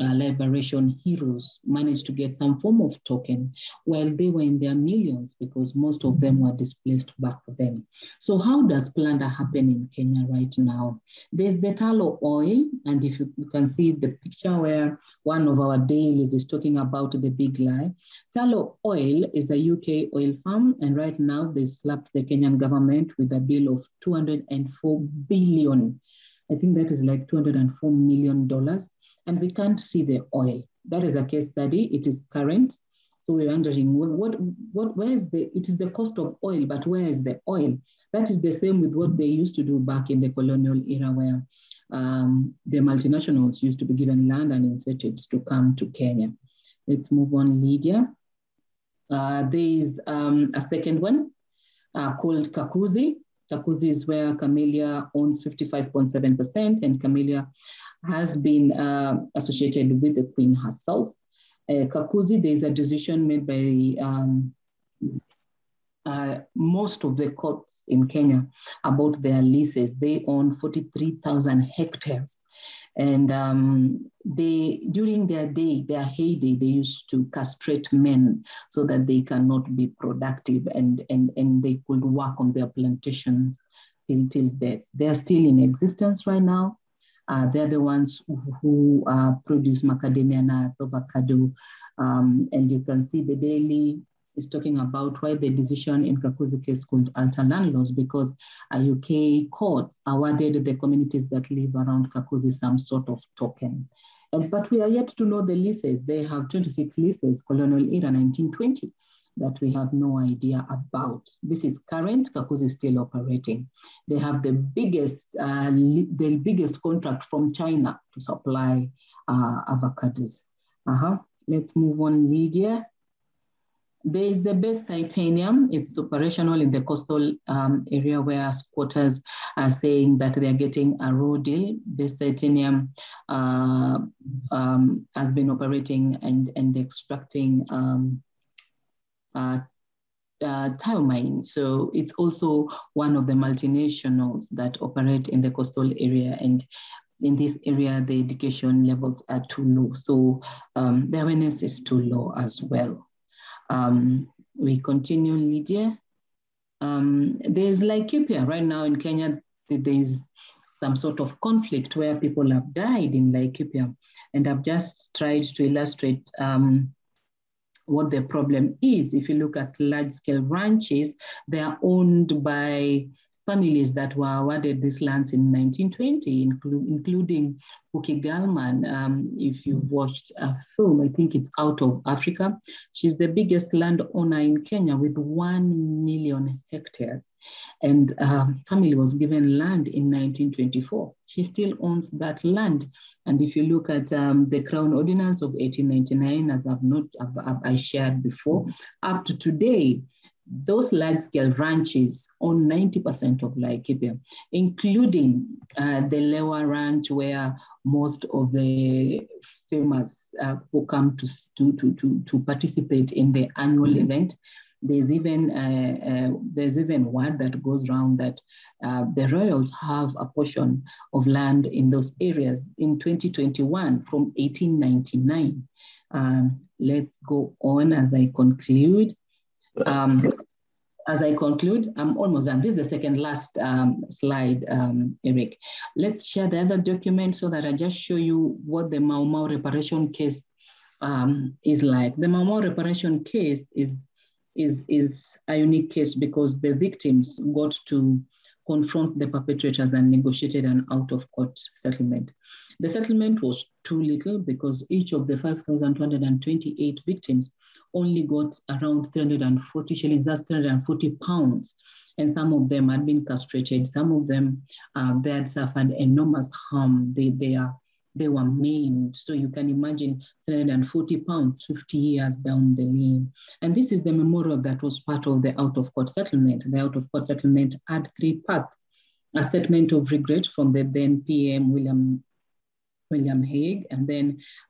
S6: uh, liberation heroes managed to get some form of token while they were in their millions because most of them were displaced back then. So how does plunder happen in Kenya right now? There's the Tullow Oil, and if you, you can see the picture where one of our dailies is talking about the big lie. Tullow Oil is a UK oil farm, and right now they've slapped the Kenyan government with a bill of 204 billion I think that is like $204 million. And we can't see the oil. That is a case study. It is current. So we're wondering what, what, where is the, it is the cost of oil, but where is the oil? That is the same with what they used to do back in the colonial era where um, the multinationals used to be given land and incentives to come to Kenya. Let's move on, Lydia. Uh, there is um, a second one uh, called Kakuzi. Kakuzi is where Camellia owns 55.7%, and Camellia has been uh, associated with the queen herself. Uh, Kakuzi, there is a decision made by um, uh, most of the courts in Kenya about their leases. They own 43,000 hectares. And um, they, during their day, their heyday, they used to castrate men so that they cannot be productive and, and, and they could work on their plantations till, death. They are still in existence right now. Uh, they're the ones who, who uh, produce macadamia nuts, avocado, um, and you can see the daily is talking about why the decision in Kakuzi case could alter land laws because a UK court awarded the communities that live around Kakuzi some sort of token. And, but we are yet to know the leases. They have 26 leases, colonial era 1920, that we have no idea about. This is current, Kakuzi is still operating. They have the biggest, uh, the biggest contract from China to supply uh, avocados. Uh -huh. Let's move on, Lydia. There is the Base Titanium. It's operational in the coastal um, area where squatters are saying that they're getting a raw deal. Base Titanium uh, um, has been operating and, and extracting um, uh, uh, mine. So it's also one of the multinationals that operate in the coastal area. And in this area, the education levels are too low. So um, the awareness is too low as well. Um, we continue, Lydia. Um, there's Laikipia right now in Kenya. There's some sort of conflict where people have died in Laikipia. And I've just tried to illustrate um, what the problem is. If you look at large scale ranches, they are owned by families that were awarded these lands in 1920, inclu including Kuki Gallmann. Um, if you've watched a film, I think it's Out of Africa. She's the biggest landowner in Kenya with 1 million hectares. And um, family was given land in 1924. She still owns that land. And if you look at um, the Crown Ordinance of 1899, as I've not I've, I shared before, up to today, those large-scale ranches own 90% of Laikipia, including uh, the Lewa Ranch, where most of the famous uh, who come to, to, to, to, participate in the annual event. There's even uh, uh, there's even word that goes around that uh, the royals have a portion of land in those areas in 2021 from 1899. Um, let's go on as I conclude. Um, as I conclude, I'm almost done. This is the second last um, slide, um, Eric. Let's share the other document so that I just show you what the Mau Mau reparation case um, is like. The Mau Mau reparation case is, is, is a unique case because the victims got to confront the perpetrators and negotiated an out-of-court settlement. The settlement was too little because each of the 5,228 victims only got around 340 shillings, that's 340 pounds. And some of them had been castrated. Some of them, uh, they had suffered enormous harm. They, they, are, they were maimed. So you can imagine 340 pounds, 50 years down the lane. And this is the memorial that was part of the out-of-court settlement. The out-of-court settlement had three parts. A statement of regret from the then PM, William William Hague, and then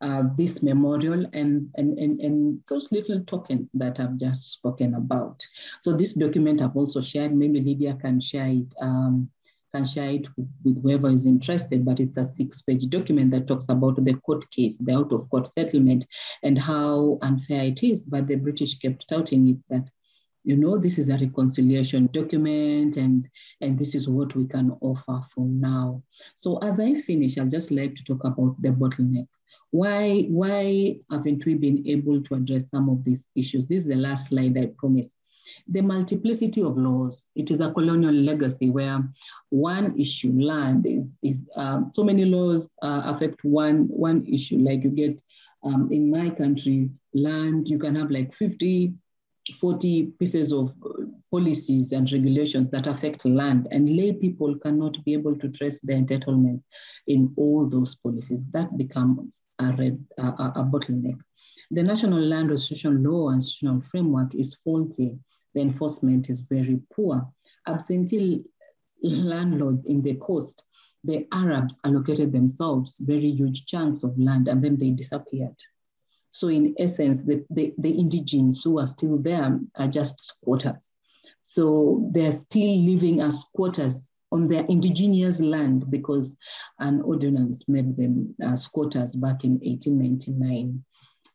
S6: uh, this memorial and, and, and, and those little tokens that I've just spoken about. So this document I've also shared, maybe Lydia can share it, um, can share it with, with whoever is interested, but it's a six page document that talks about the court case, the out of court settlement, and how unfair it is, but the British kept touting it that you know, this is a reconciliation document and, and this is what we can offer for now. So as I finish, I'd just like to talk about the bottlenecks. Why, why haven't we been able to address some of these issues? This is the last slide I promise The multiplicity of laws, it is a colonial legacy where one issue, land, is, is um, so many laws uh, affect one, one issue. Like you get um, in my country, land, you can have like 50 40 pieces of uh, policies and regulations that affect land, and lay people cannot be able to trace their entitlement in all those policies. That becomes a, red, a, a bottleneck. The National Land Restitution Law and institutional framework is faulty. The enforcement is very poor. Absentee landlords in the coast, the Arabs allocated themselves very huge chunks of land and then they disappeared. So in essence, the, the, the indigenes who are still there are just squatters. So they're still living as squatters on their indigenous land because an ordinance made them uh, squatters back in 1899.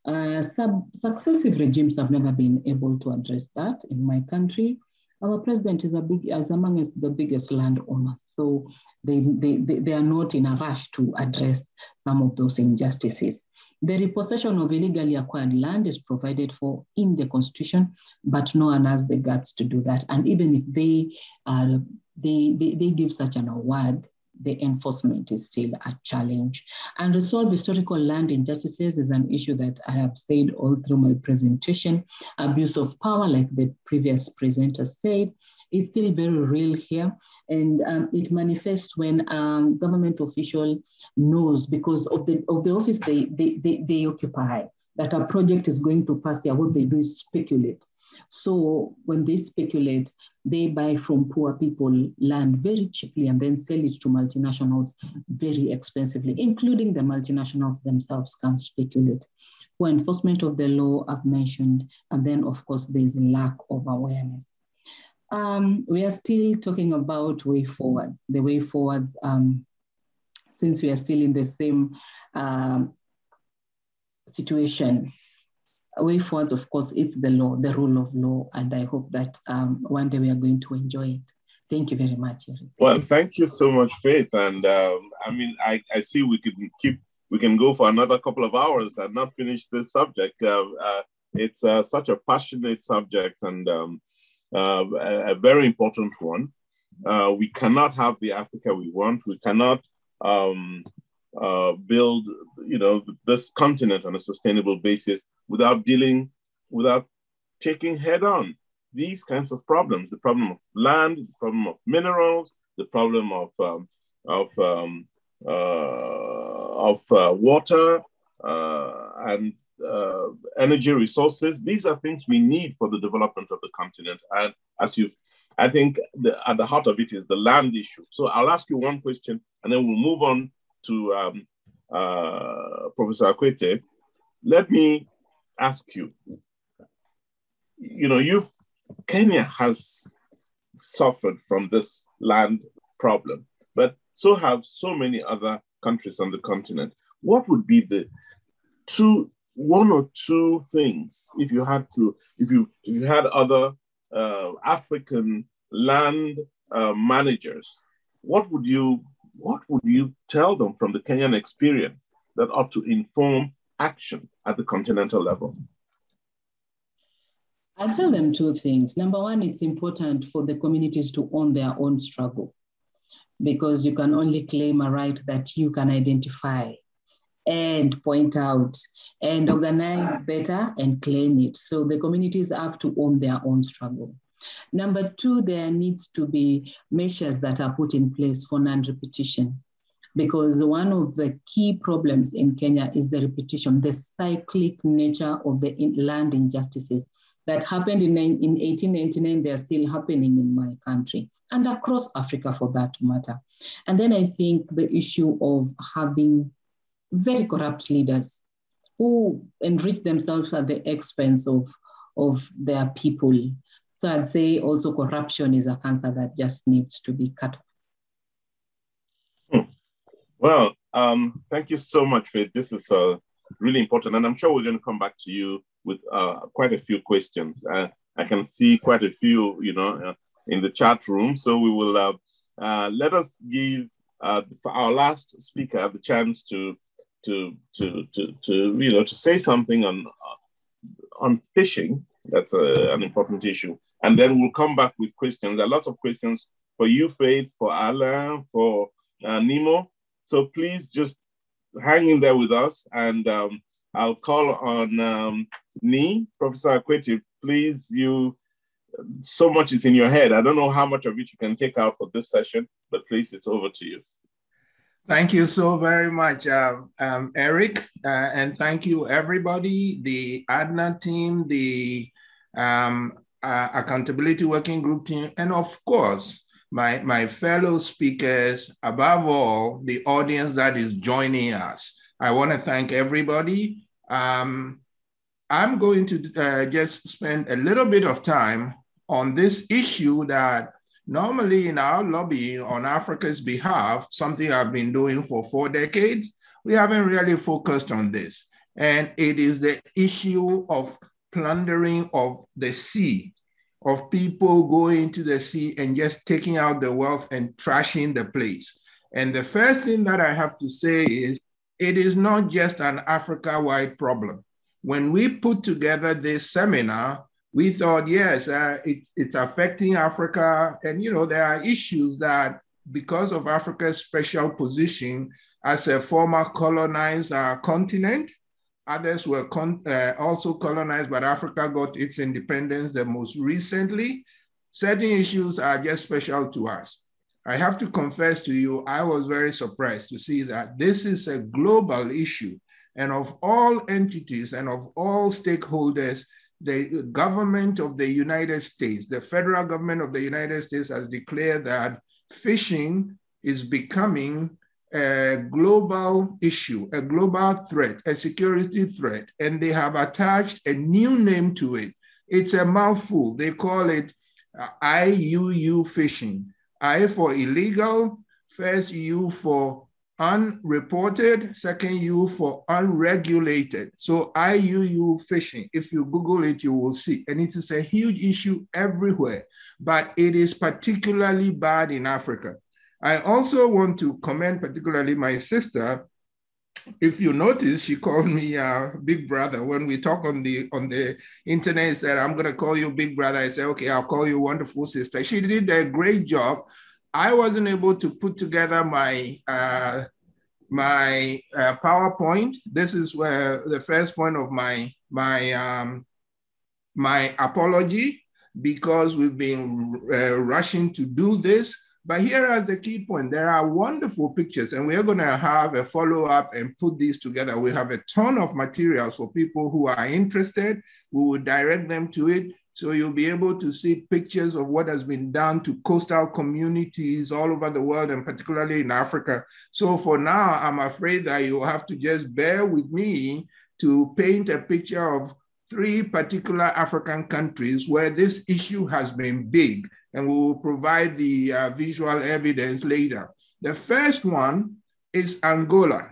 S6: Uh, sub, successive regimes have never been able to address that in my country. Our president is a big, as among the biggest landowners, so they, they, they, they are not in a rush to address some of those injustices. The repossession of illegally acquired land is provided for in the constitution, but no one has the guts to do that. And even if they, uh, they, they, they give such an award, the enforcement is still a challenge. And resolve historical land injustices is an issue that I have said all through my presentation. Abuse of power, like the previous presenter said, it's still very real here. And um, it manifests when um, government official knows because of the, of the office they, they, they, they occupy that a project is going to pass there, what they do is speculate. So when they speculate, they buy from poor people land very cheaply and then sell it to multinationals very expensively, including the multinationals themselves can speculate. For enforcement of the law, I've mentioned, and then of course there's a lack of awareness. Um, we are still talking about way forwards. The way forwards, um, since we are still in the same um, situation, way forwards, of course, it's the law, the rule of law, and I hope that um, one day we are going to enjoy it. Thank you very much, Eric.
S2: Well, thank you so much, Faith. And um, I mean, I, I see we can keep, we can go for another couple of hours and not finish this subject. Uh, uh, it's uh, such a passionate subject, and um, uh, a, a, very important one. Uh, we cannot have the Africa we want. We cannot um, uh, build, you know, this continent on a sustainable basis without dealing, without taking head on these kinds of problems: the problem of land, the problem of minerals, the problem of um, of um, uh, of uh, water, uh, and uh, energy resources. These are things we need for the development of the continent. And as you've, I think the, at the heart of it is the land issue. So I'll ask you one question and then we'll move on to um, uh, Professor Akuetteh. Let me ask you, you know, you've, Kenya has suffered from this land problem, but so have so many other countries on the continent. What would be the two one or two things if you had to if you if you had other uh, african land uh, managers what would you what would you tell them from the kenyan experience that ought to inform action at the continental level
S6: i'll tell them two things number one it's important for the communities to own their own struggle because you can only claim a right that you can identify and point out and organize better and claim it. So the communities have to own their own struggle. Number two, there needs to be measures that are put in place for non-repetition because one of the key problems in Kenya is the repetition, the cyclic nature of the land injustices that happened in, in 1899, they are still happening in my country and across Africa for that matter. And then I think the issue of having very corrupt leaders who enrich themselves at the expense of, of their people. So I'd say also corruption is a cancer that just needs to be cut off.
S2: Hmm. Well, um, thank you so much, Faith. This is uh, really important. And I'm sure we're going to come back to you with uh, quite a few questions. Uh, I can see quite a few, you know, uh, in the chat room. So we will uh, uh, let us give our last speaker the chance to to to to, to you know to say something on on fishing. That's a, an important issue, and then we'll come back with questions. A lot of questions for you, Faith, for Alain, for uh, Nnimmo. So please just hang in there with us, and um, I'll call on um, Nii, Professor Akuetteh. please, you so much is in your head. I don't know how much of it you can take out for this session, but please, it's over to you.
S7: Thank you so very much, uh, um, Eric, uh, and thank you everybody, the ADNA team, the um, uh, Accountability Working Group team, and of course, my, my fellow speakers, above all, the audience that is joining us. I want to thank everybody. Um, I'm going to uh, just spend a little bit of time on this issue that normally in our lobby on Africa's behalf, something I've been doing for four decades, we haven't really focused on this. And it is the issue of plundering of the sea, of people going to the sea and just taking out the wealth and trashing the place. And the first thing that I have to say is it is not just an Africa wide problem. When we put together this seminar, we thought, yes, uh, it, it's affecting Africa. And, you know, there are issues that because of Africa's special position as a former colonized continent, others were uh, also colonized, but Africa got its independence the most recently. Certain issues are just special to us. I have to confess to you, I was very surprised to see that this is a global issue. And of all entities and of all stakeholders, the government of the United States, the federal government of the United States has declared that fishing is becoming a global issue, a global threat, a security threat, and they have attached a new name to it. It's a mouthful. They call it uh, IUU fishing. I for illegal, first U for unreported, second U for unregulated. So IUU fishing, if you Google it, you will see. And it is a huge issue everywhere, but it is particularly bad in Africa. I also want to commend particularly my sister. If you notice, she called me uh, big brother when we talk on the on the internet. Said I'm gonna call you big brother. I said okay, I'll call you wonderful sister. She did a great job I wasn't able to put together my uh, my uh, PowerPoint. This is where the first point of my my um, my apology because we've been uh, rushing to do this. But here is the key point. There are wonderful pictures and we're gonna have a follow up and put these together. We have a ton of materials for people who are interested. We will direct them to it. So you'll be able to see pictures of what has been done to coastal communities all over the world and particularly in Africa. So for now, I'm afraid that you'll have to just bear with me to paint a picture of three particular African countries where this issue has been big, and we will provide the uh, visual evidence later. The first one is Angola.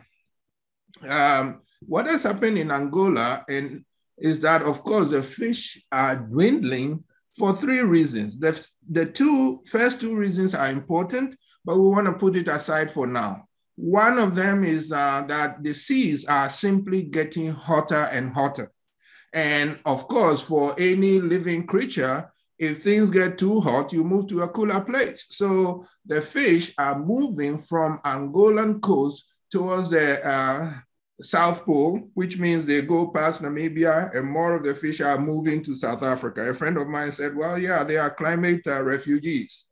S7: Um, what has happened in Angola, and is that, of course, the fish are dwindling for three reasons. The, the two first two reasons are important, but we want to put it aside for now. One of them is uh, that the seas are simply getting hotter and hotter. And of course, for any living creature, if things get too hot, you move to a cooler place. So the fish are moving from Angolan coast towards the uh, South Pole, which means they go past Namibia and more of the fish are moving to South Africa. A friend of mine said, well, yeah, they are climate uh, refugees.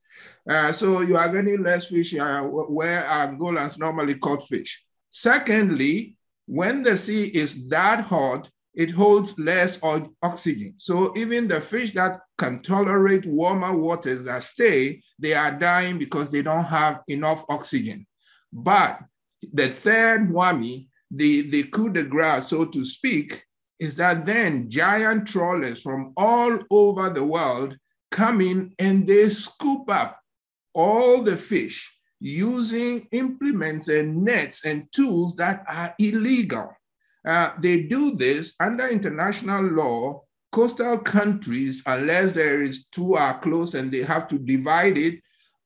S7: Uh, so you are getting less fish uh, where Angolans normally caught fish. Secondly, when the sea is that hot, it holds less oxygen. So even the fish that can tolerate warmer waters that stay, they are dying because they don't have enough oxygen. But the third whammy the, the coup de grace, so to speak, is that then giant trawlers from all over the world come in and they scoop up all the fish using implements and nets and tools that are illegal. Uh, they do this under international law. Coastal countries, unless there is two are close and they have to divide it,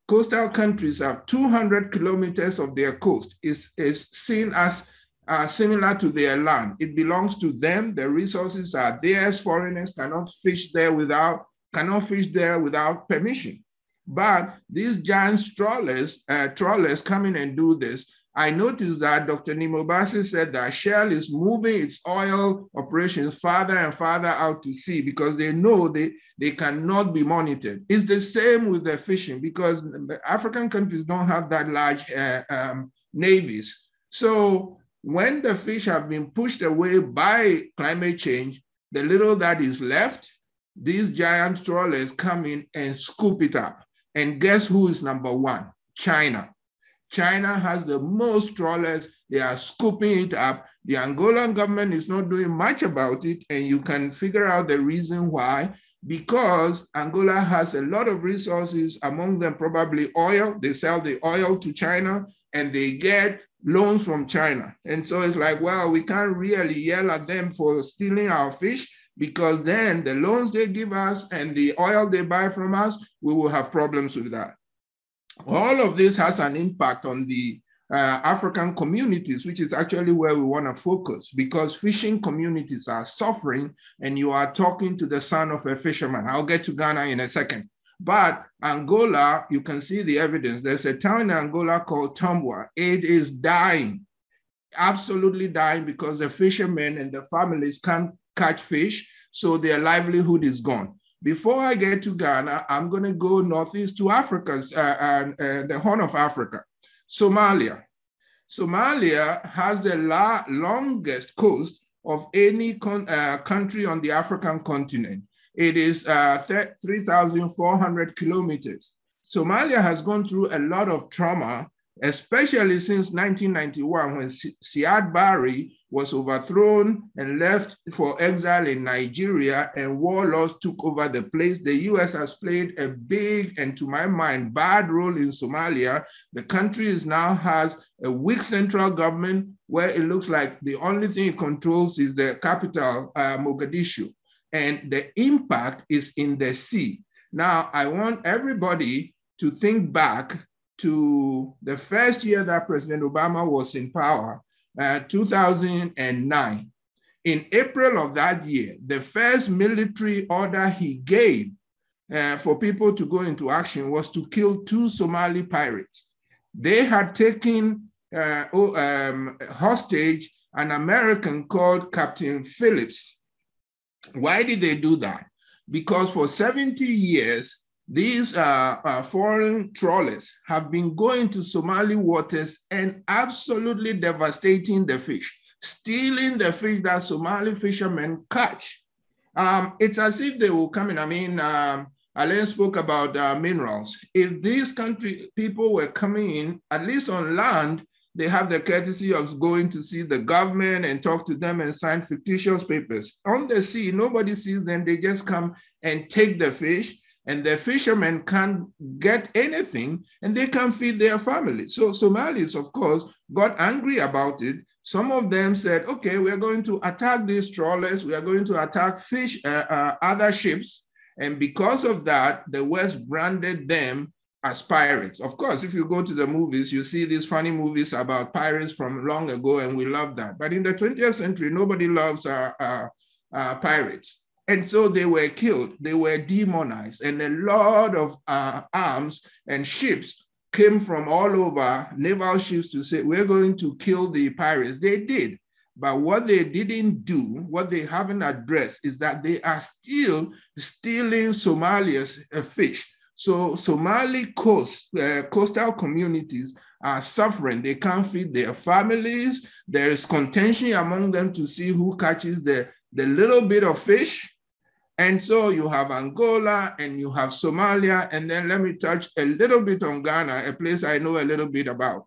S7: coastal countries have 200 kilometers of their coast is, is seen as are similar to their land. It belongs to them. The resources are theirs. Foreigners cannot fish there without cannot fish there without permission. But these giant trawlers, uh, trawlers come in and do this. I noticed that Dr. Nnimmo Bassey said that Shell is moving its oil operations farther and farther out to sea because they know they, they cannot be monitored. It's the same with the fishing because African countries don't have that large uh, um, navies. So when the fish have been pushed away by climate change, the little that is left, these giant trawlers come in and scoop it up. And guess who is number one? China. China has the most trawlers. They are scooping it up. The Angolan government is not doing much about it. And you can figure out the reason why. Because Angola has a lot of resources, among them probably oil. They sell the oil to China and they get loans from China. And so it's like, well, we can't really yell at them for stealing our fish because then the loans they give us and the oil they buy from us, we will have problems with that. All of this has an impact on the uh, African communities, which is actually where we want to focus because fishing communities are suffering and you are talking to the son of a fisherman. I'll get to Ghana in a second. But Angola, you can see the evidence. There's a town in Angola called Tombua. It is dying, absolutely dying because the fishermen and the families can't catch fish, so their livelihood is gone. Before I get to Ghana, I'm going to go northeast to Africa, uh, and uh, the Horn of Africa, Somalia. Somalia has the la- longest coast of any uh, country on the African continent. It is uh, 3,400 kilometers. Somalia has gone through a lot of trauma, especially since 1991 when Siad Barre was overthrown and left for exile in Nigeria and warlords took over the place. The US has played a big and to my mind, bad role in Somalia. The country is now has a weak central government where it looks like the only thing it controls is the capital, uh, Mogadishu and the impact is in the sea. Now, I want everybody to think back to the first year that President Obama was in power, uh, 2009. In April of that year, the first military order he gave uh, for people to go into action was to kill two Somali pirates. They had taken uh, um, hostage an American called Captain Phillips, why did they do that? Because for 70 years, these uh, uh, foreign trawlers have been going to Somali waters and absolutely devastating the fish, stealing the fish that Somali fishermen catch. Um, it's as if they will come in. I mean, um, Alain spoke about uh, minerals. If these country people were coming in, at least on land, they have the courtesy of going to see the government and talk to them and sign fictitious papers. On the sea, nobody sees them. They just come and take the fish, and the fishermen can't get anything and they can't feed their families. So Somalis, of course, got angry about it. Some of them said, okay, we're going to attack these trawlers. We are going to attack fish, uh, uh, other ships. And because of that, the West branded them as pirates. Of course, if you go to the movies, you see these funny movies about pirates from long ago, and we love that. But in the 20th century, nobody loves uh, uh, uh, pirates. And so they were killed, they were demonized, and a lot of uh, arms and ships came from all over, naval ships to say, we're going to kill the pirates. They did. But what they didn't do, what they haven't addressed, is that they are still stealing Somalia's uh, fish so Somali coast, uh, coastal communities are suffering. They can't feed their families. There is contention among them to see who catches the, the little bit of fish. And so you have Angola and you have Somalia. And then let me touch a little bit on Ghana, a place I know a little bit about.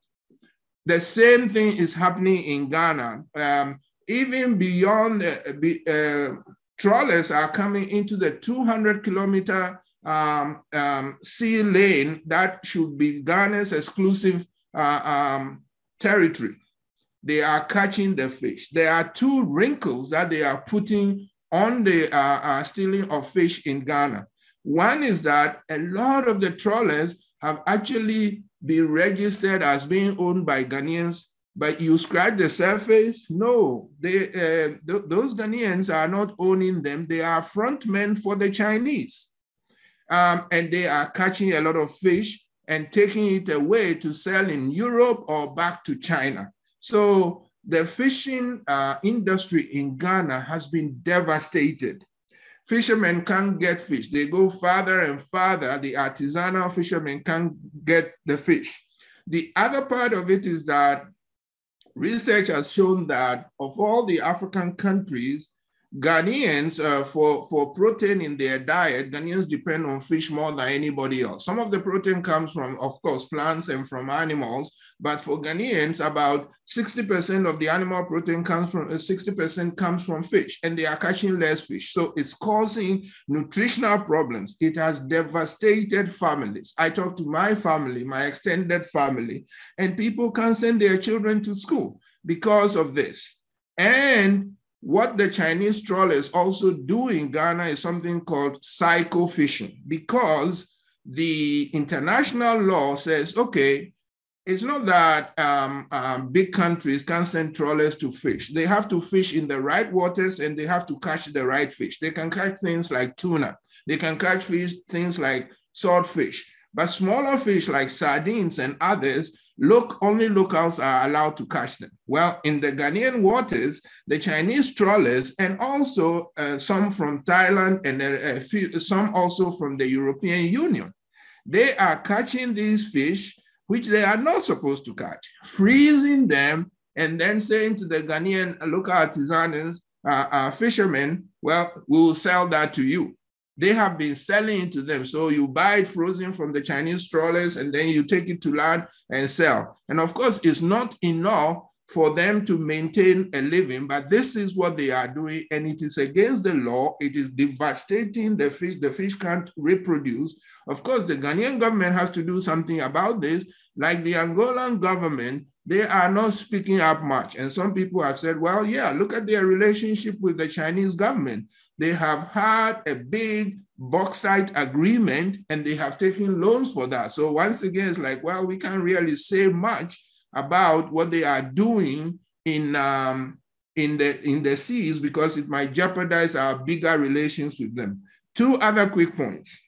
S7: The same thing is happening in Ghana. Um, even beyond the uh, trawlers are coming into the 200 kilometer um, um, sea lane that should be Ghana's exclusive uh, um, territory. They are catching the fish. There are two wrinkles that they are putting on the uh, uh, stealing of fish in Ghana. One is that a lot of the trawlers have actually been registered as being owned by Ghanaians, but you scratch the surface, no, they, uh, th those Ghanaians are not owning them. They are frontmen for the Chinese um, and they are catching a lot of fish. and taking it away to sell in Europe or back to China. So the fishing uh, industry in Ghana has been devastated. Fishermen can't get fish. They go farther and farther. The artisanal fishermen can't get the fish. The other part of it is that research has shown that of all the African countries, Ghanaians, uh, for, for protein in their diet, Ghanaians depend on fish more than anybody else. Some of the protein comes from, of course, plants and from animals, but for Ghanaians, about 60% of the animal protein comes from, 60% uh, comes from fish, and they are catching less fish. So it's causing nutritional problems. It has devastated families. I talk to my family, my extended family, and people can't send their children to school because of this. And what the Chinese trawlers also do in Ghana is something called saiko fishing because the international law says, okay, it's not that um, um, big countries can send trawlers to fish. They have to fish in the right waters and they have to catch the right fish. They can catch things like tuna. They can catch fish, things like swordfish. But smaller fish like sardines and others, look, only locals are allowed to catch them. Well, in the Ghanaian waters, the Chinese trawlers and also uh, some from Thailand and a, a few, some also from the European Union, they are catching these fish, which they are not supposed to catch, freezing them and then saying to the Ghanaian local artisans, uh, uh, fishermen, well, we will sell that to you they have been selling it to them. So you buy it frozen from the Chinese trawlers and then you take it to land and sell. And of course, it's not enough for them to maintain a living, but this is what they are doing, and it is against the law. It is devastating the fish. The fish can't reproduce. Of course, the Ghanaian government has to do something about this. Like the Angolan government, they are not speaking up much. And some people have said, well, yeah, look at their relationship with the Chinese government. They have had a big bauxite agreement and they have taken loans for that. So once again, it's like, well, we can't really say much about what they are doing in um, in the in the seas because it might jeopardize our bigger relations with them. Two other quick points.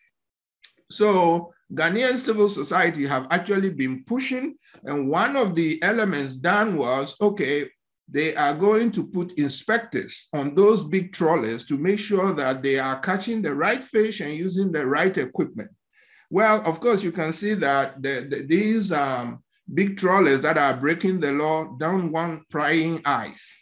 S7: So Ghanaian civil society have actually been pushing, and one of the elements done was okay they are going to put inspectors on those big trawlers to make sure that they are catching the right fish and using the right equipment. Well, of course, you can see that the, the, these um, big trawlers that are breaking the law don't want prying eyes.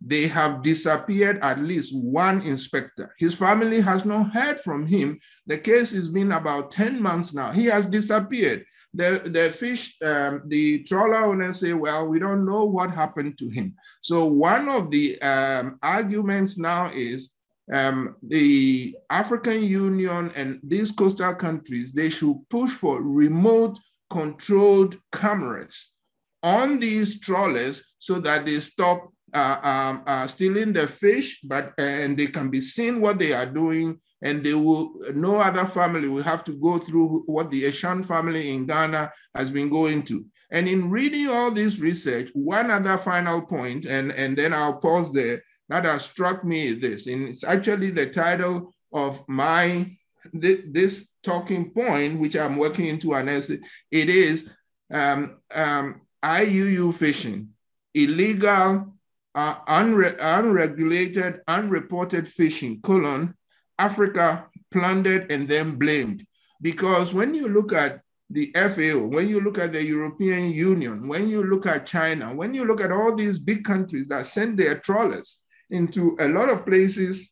S7: They have disappeared at least one inspector. His family has not heard from him. The case has been about 10 months now. He has disappeared the, the fish, um, the trawler owners say, well, we don't know what happened to him. So one of the um, arguments now is um, the African Union and these coastal countries, they should push for remote controlled cameras on these trawlers so that they stop uh, um, uh, stealing the fish, but and they can be seen what they are doing and they will, no other family will have to go through what the Eshun family in Ghana has been going to. And in reading all this research, one other final point, and, and then I'll pause there, that has struck me is this, and it's actually the title of my, this talking point, which I'm working into an essay, it is um, um, IUU fishing, illegal, uh, unre unregulated, unreported fishing, colon, Africa plundered and then blamed. Because when you look at the FAO, when you look at the European Union, when you look at China, when you look at all these big countries that send their trawlers into a lot of places,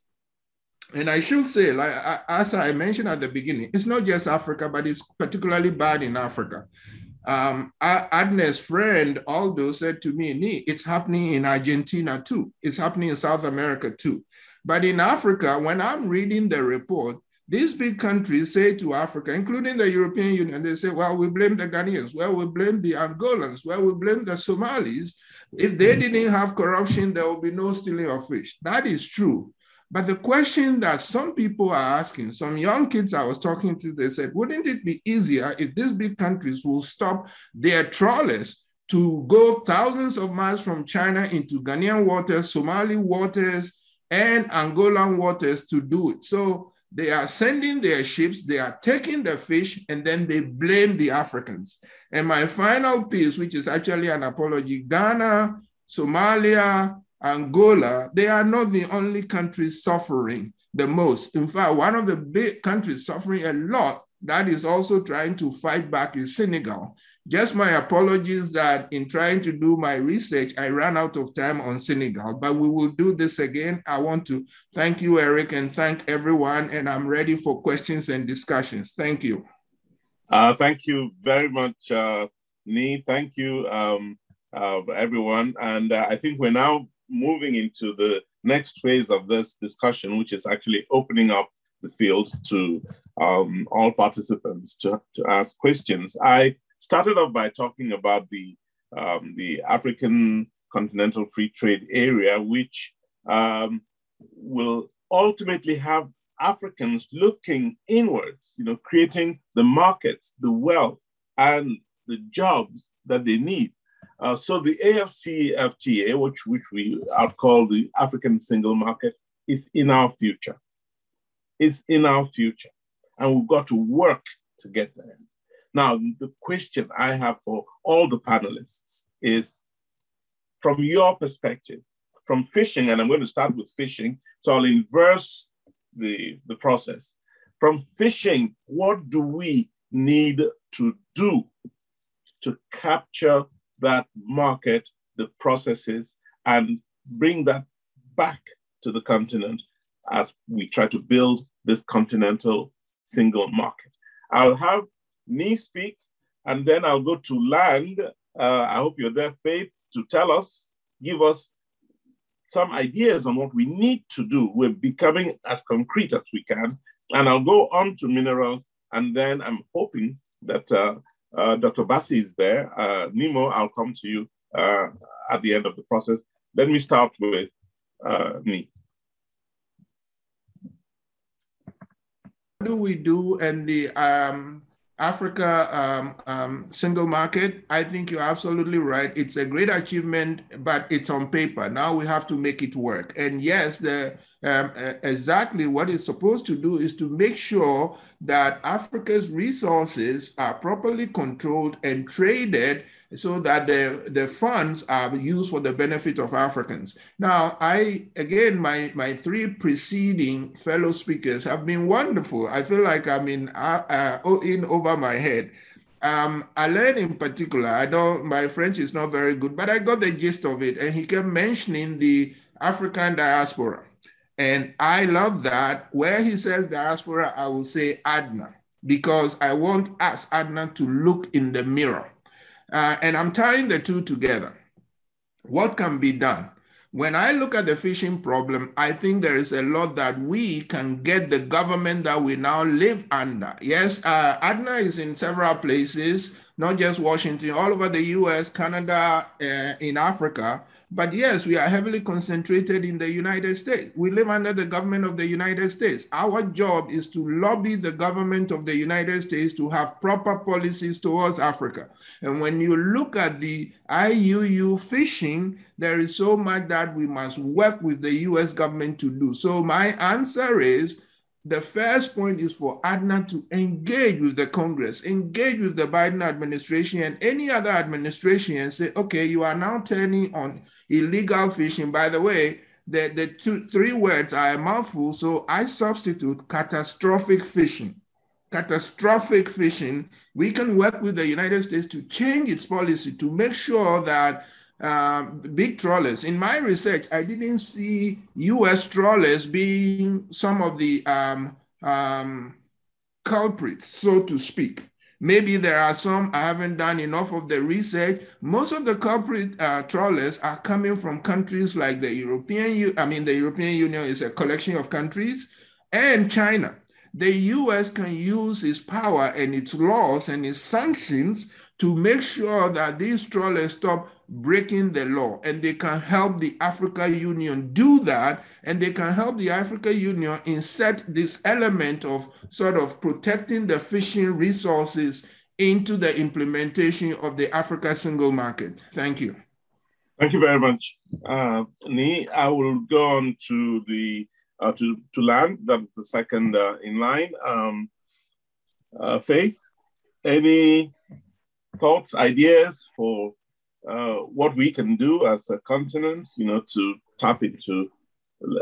S7: and I should say, like as I mentioned at the beginning, it's not just Africa, but it's particularly bad in Africa. Um, Adna's friend Aldo said to me, it's happening in Argentina too. It's happening in South America too. But in Africa, when I'm reading the report, these big countries say to Africa, including the European Union, they say, well, we blame the Ghanaians, well, we blame the Angolans, well, we blame the Somalis. If they didn't have corruption, there would be no stealing of fish. That is true. But the question that some people are asking, some young kids I was talking to, they said, wouldn't it be easier if these big countries will stop their trawlers to go thousands of miles from China into Ghanaian waters, Somali waters, and Angolan waters to do it. So They are sending their ships, they are taking the fish, and then they blame the Africans. And my final piece, which is actually an apology Ghana, Somalia, Angola, they are not the only countries suffering the most. In fact, one of the big countries suffering a lot that is also trying to fight back is Senegal. Just my apologies that in trying to do my research, I ran out of time on Senegal, but we will do this again. I want to thank you, Eric, and thank everyone, and I'm ready for questions and discussions. Thank you.
S2: Uh, thank you very much, uh, Nii. Thank you, um, uh, everyone. And uh, I think we're now moving into the next phase of this discussion, which is actually opening up the field to um, all participants to, to ask questions. I started off by talking about the, um, the African Continental Free Trade Area, which um, will ultimately have Africans looking inwards, you know, creating the markets, the wealth, and the jobs that they need uh, so the AFCFTA, which, which we called the African Single Market, is in our future. Is in our future. And we've got to work to get there. Now, the question I have for all the panelists is from your perspective, from fishing, and I'm going to start with fishing, so I'll inverse the, the process. From fishing, what do we need to do to capture that market, the processes, and bring that back to the continent as we try to build this continental single market. I'll have Nii speak, and then I'll go to land. Uh, I hope you're there, Faith, to tell us, give us some ideas on what we need to do. We're becoming as concrete as we can. And I'll go on to minerals, and then I'm hoping that uh, uh, Dr. Bassey is there. Uh, Nnimmo, I'll come to you uh, at the end of the process. Let me start with uh, me.
S7: What do we do in the um, Africa um, um, single market? I think you're absolutely right. It's a great achievement, but it's on paper. Now we have to make it work. And yes, the um, exactly what it's supposed to do is to make sure that Africa's resources are properly controlled and traded so that the, the funds are used for the benefit of Africans. Now, I, again, my, my three preceding fellow speakers have been wonderful. I feel like I'm in, uh, uh, in over my head. Um, Alain in particular, I don't, my French is not very good, but I got the gist of it. And he kept mentioning the African diaspora. And I love that. Where he says diaspora, I will say ADNA, because I want us, ADNA, to look in the mirror. Uh, and I'm tying the two together. What can be done? When I look at the fishing problem, I think there is a lot that we can get the government that we now live under. Yes, uh, ADNA is in several places, not just Washington, all over the US, Canada, uh, in Africa. But yes, we are heavily concentrated in the United States. We live under the government of the United States. Our job is to lobby the government of the United States to have proper policies towards Africa. And when you look at the IUU fishing, there is so much that we must work with the US government to do. So my answer is the first point is for ADNA to engage with the Congress, engage with the Biden administration and any other administration and say, okay, you are now turning on illegal fishing. By the way, the, the two, three words are a mouthful, so I substitute catastrophic fishing. Catastrophic fishing, we can work with the United States to change its policy to make sure that um, big trawlers. In my research, I didn't see US trawlers being some of the um, um, culprits, so to speak. Maybe there are some, I haven't done enough of the research. Most of the corporate uh, trawlers are coming from countries like the European, Union. I mean, the European Union is a collection of countries, and China. The US can use its power and its laws and its sanctions to make sure that these trawlers stop breaking the law and they can help the Africa Union do that and they can help the Africa Union insert this element of sort of protecting the fishing resources into the implementation of the Africa single market. Thank you.
S2: Thank you very much. Uh, I will go on to the uh, to, to land. That's the second uh, in line. Um, uh, Faith, any thoughts, ideas for uh, what we can do as a continent, you know, to tap into,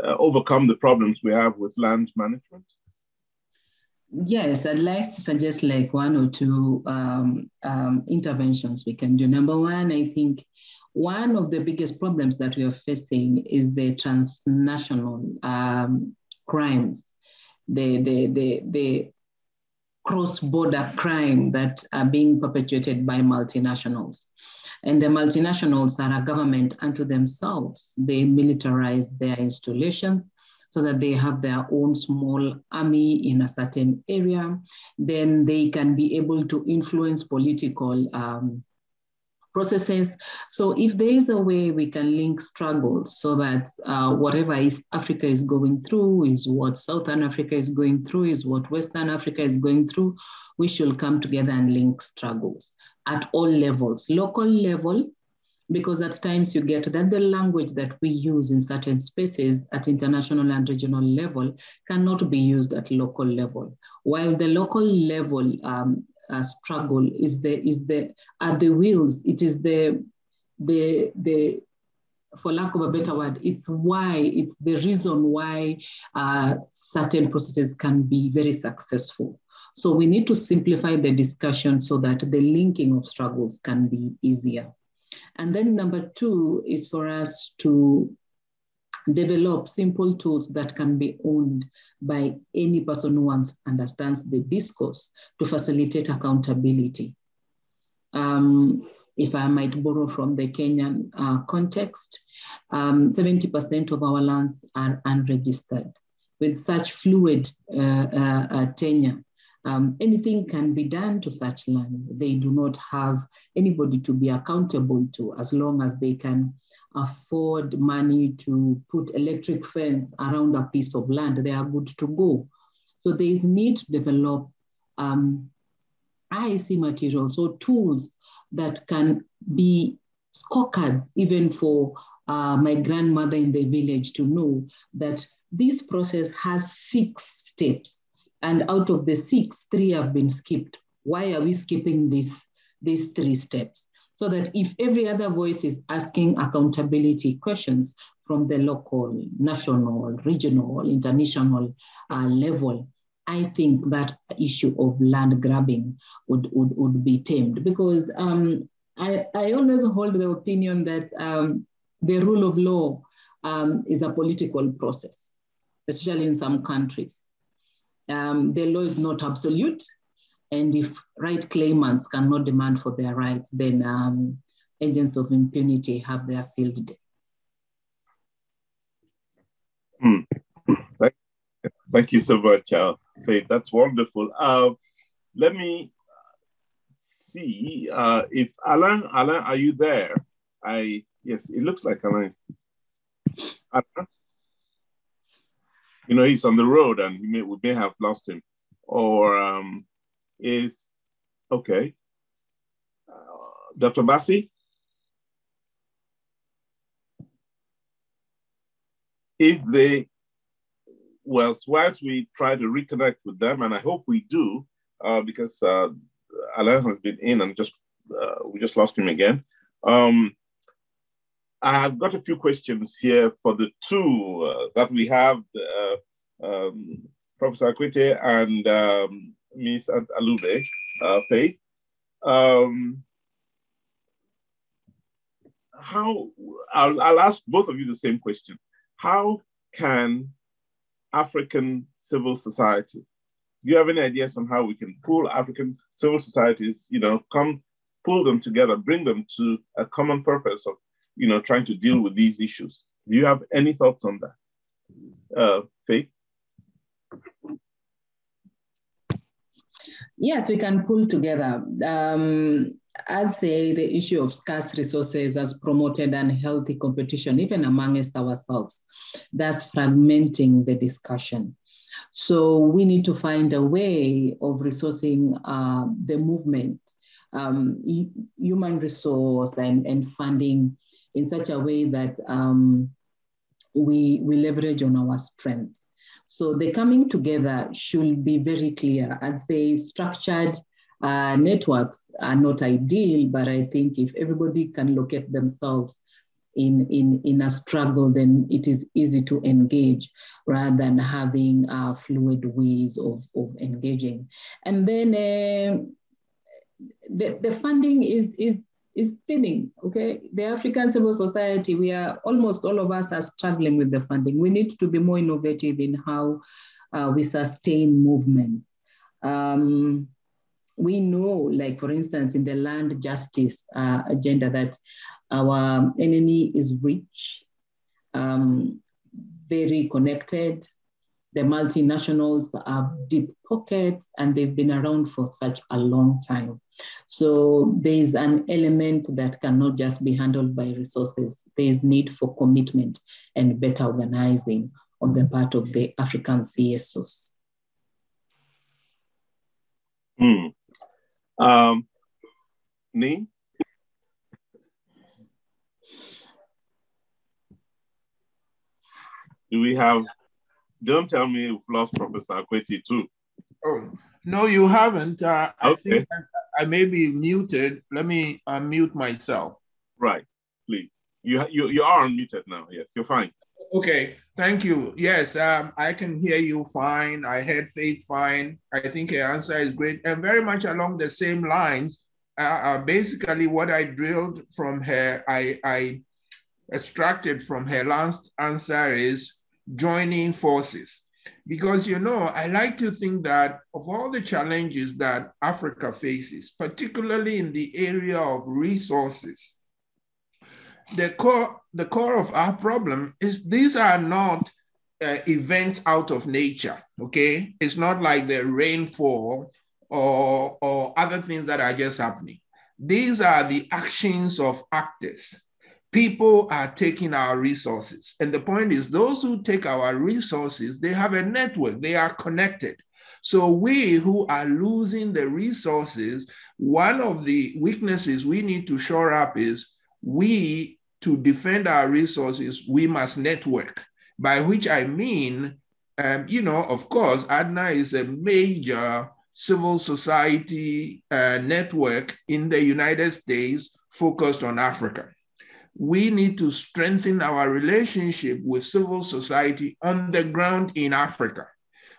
S2: uh, overcome the problems we have with land management?
S6: Yes, I'd like to suggest like one or two um, um, interventions we can do. Number one, I think one of the biggest problems that we are facing is the transnational um, crimes, the, the, the, the cross-border crime that are being perpetuated by multinationals. And the multinationals are a government unto themselves. They militarize their installations so that they have their own small army in a certain area. Then they can be able to influence political um, processes. So if there is a way we can link struggles so that uh, whatever East Africa is going through is what Southern Africa is going through, is what Western Africa is going through, we should come together and link struggles at all levels, local level, because at times you get that the language that we use in certain spaces at international and regional level cannot be used at local level. While the local level um, uh, struggle is the is the are the wheels. It is the the the for lack of a better word, it's why it's the reason why uh, certain processes can be very successful. So we need to simplify the discussion so that the linking of struggles can be easier. And then number two is for us to develop simple tools that can be owned by any person who understands the discourse to facilitate accountability. Um, if I might borrow from the Kenyan uh, context, 70% um, of our lands are unregistered. With such fluid uh, uh, uh, tenure, um, anything can be done to such land. They do not have anybody to be accountable to as long as they can afford money to put electric fence around a piece of land, they are good to go. So there is need to develop um, IEC materials or tools that can be scorecards even for uh, my grandmother in the village to know that this process has six steps. And out of the six, three have been skipped. Why are we skipping this, these three steps? so that if every other voice is asking accountability questions from the local, national, regional, international uh, level, I think that issue of land grabbing would, would, would be tamed because um, I, I always hold the opinion that um, the rule of law um, is a political process, especially in some countries. Um, the law is not absolute, and if right claimants cannot demand for their rights, then um, agents of impunity have their field day.
S2: Hmm. Thank, thank, you so much, uh, Faith. That's wonderful. Uh, let me see uh, if Alan, Alan, are you there? I yes, it looks like Alan. Alan? You know, he's on the road, and may, we may have lost him. Or um, is okay. Uh, Dr. Bassey? If they, well, whilst we try to reconnect with them, and I hope we do, uh, because uh, Alain has been in and just uh, we just lost him again. Um, I have got a few questions here for the two uh, that we have, uh, um, Professor Akuetteh and um, Miss Alubbe, uh, Faith. Um, how, I'll, I'll ask both of you the same question. How can African civil society, do you have any ideas on how we can pull African civil societies, you know, come pull them together, bring them to a common purpose of, you know, trying to deal with these issues? Do you have any thoughts on that? Uh, Faith?
S6: Yes, we can pull together. Um, I'd say the issue of scarce resources has promoted unhealthy competition, even amongst ourselves, thus fragmenting the discussion. So we need to find a way of resourcing uh, the movement, um, human resource and, and funding in such a way that um, we, we leverage on our strength. So the coming together should be very clear. I'd say structured uh, networks are not ideal, but I think if everybody can locate themselves in, in, in a struggle, then it is easy to engage rather than having uh, fluid ways of, of engaging. And then uh, the, the funding is, is, is thinning, okay? The African civil society, we are, almost all of us are struggling with the funding. We need to be more innovative in how uh, we sustain movements. Um, we know, like for instance, in the land justice uh, agenda that our enemy is rich, um, very connected. The multinationals have deep pockets and they've been around for such a long time. So there is an element that cannot just be handled by resources. There is need for commitment and better organizing on the part of the African CSOs.
S2: Hmm. Um, Nii? Do we have, don't tell me we've lost Professor Akuetteh too.
S7: Oh, no, you haven't. Uh,
S2: Okay.
S7: I think I, I may be muted. Let me unmute myself.
S2: Right, please. You, you, you are unmuted now. Yes, you're fine.
S7: Okay, thank you. Yes, um, I can hear you fine. I heard Faith fine. I think your answer is great and very much along the same lines. Uh, uh, basically, what I drilled from her, I, I extracted from her last answer is joining forces. Because, you know, I like to think that of all the challenges that Africa faces, particularly in the area of resources, the core the core of our problem is these are not uh, events out of nature okay? It's not like the rainfall or or other things that are just happening. These are the actions of actors people are taking our resources. And the point is those who take our resources they have a network. They are connected. So we who are losing the resources one of the weaknesses we need to shore up is we to defend our resources, we must network, by which I mean, um, you know, of course, ADNA is a major civil society uh, network in the United States focused on Africa. We need to strengthen our relationship with civil society on the ground in Africa.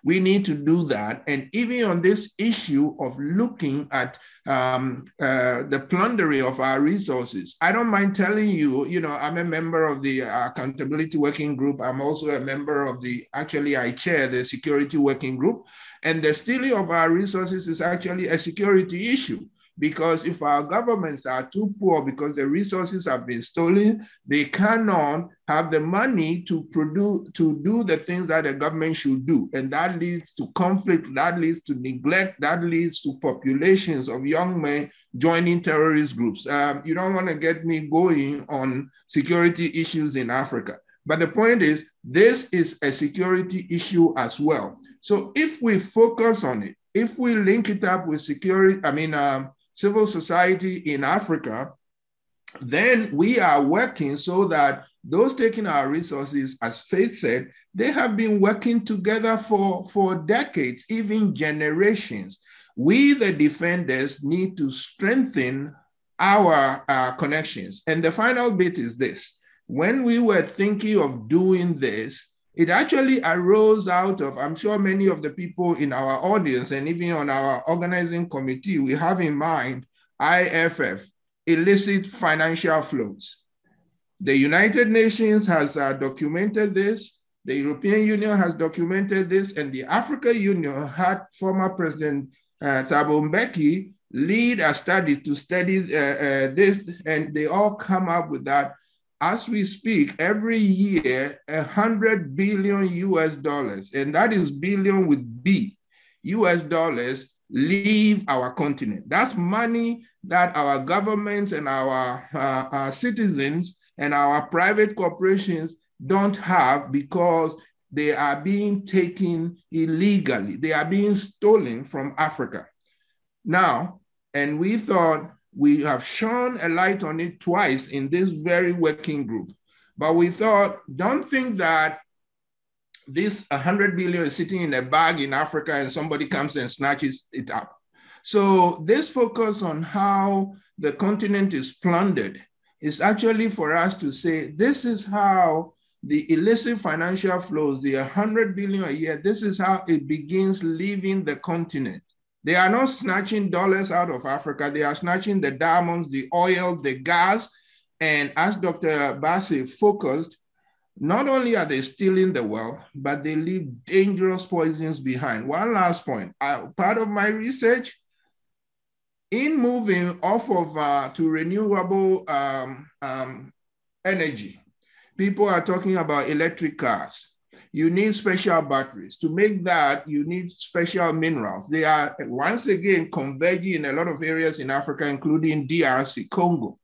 S7: We need to do that. And even on this issue of looking at um, uh, the plundering of our resources. I don't mind telling you, you know, I'm a member of the Accountability Working Group. I'm also a member of the, actually, I chair the Security Working Group. And the stealing of our resources is actually a security issue. Because if our governments are too poor because the resources have been stolen, they cannot have the money to produce to do the things that the government should do. And that leads to conflict, that leads to neglect, that leads to populations of young men joining terrorist groups. Um, you don't want to get me going on security issues in Africa. But the point is, this is a security issue as well. So if we focus on it, if we link it up with security, I mean, um, civil society in Africa, then we are working so that those taking our resources, as Faith said, they have been working together for, for decades, even generations. We, the defenders, need to strengthen our uh, connections. And the final bit is this when we were thinking of doing this, it actually arose out of, I'm sure many of the people in our audience and even on our organizing committee, we have in mind IFF, illicit financial flows. The United Nations has uh, documented this, the European Union has documented this, and the African Union had former President uh, Thabo Mbeki lead a study to study uh, uh, this, and they all come up with that as we speak, every year, a hundred billion US dollars, and that is billion with B, US dollars leave our continent. That's money that our governments and our, uh, our citizens and our private corporations don't have because they are being taken illegally. They are being stolen from Africa. Now, and we thought we have shone a light on it twice in this very working group. But we thought, don't think that this 100 billion is sitting in a bag in Africa and somebody comes and snatches it up. So this focus on how the continent is plundered is actually for us to say, this is how the illicit financial flows, the 100 billion a year, this is how it begins leaving the continent. They are not snatching dollars out of Africa. They are snatching the diamonds, the oil, the gas. And as Dr. Bassey focused, not only are they stealing the wealth, but they leave dangerous poisons behind. One last point. Uh, part of my research, in moving off of uh, to renewable um, um, energy, people are talking about electric cars. You need special batteries. To make that, you need special minerals. They are once again converging in a lot of areas in Africa, including DRC, Congo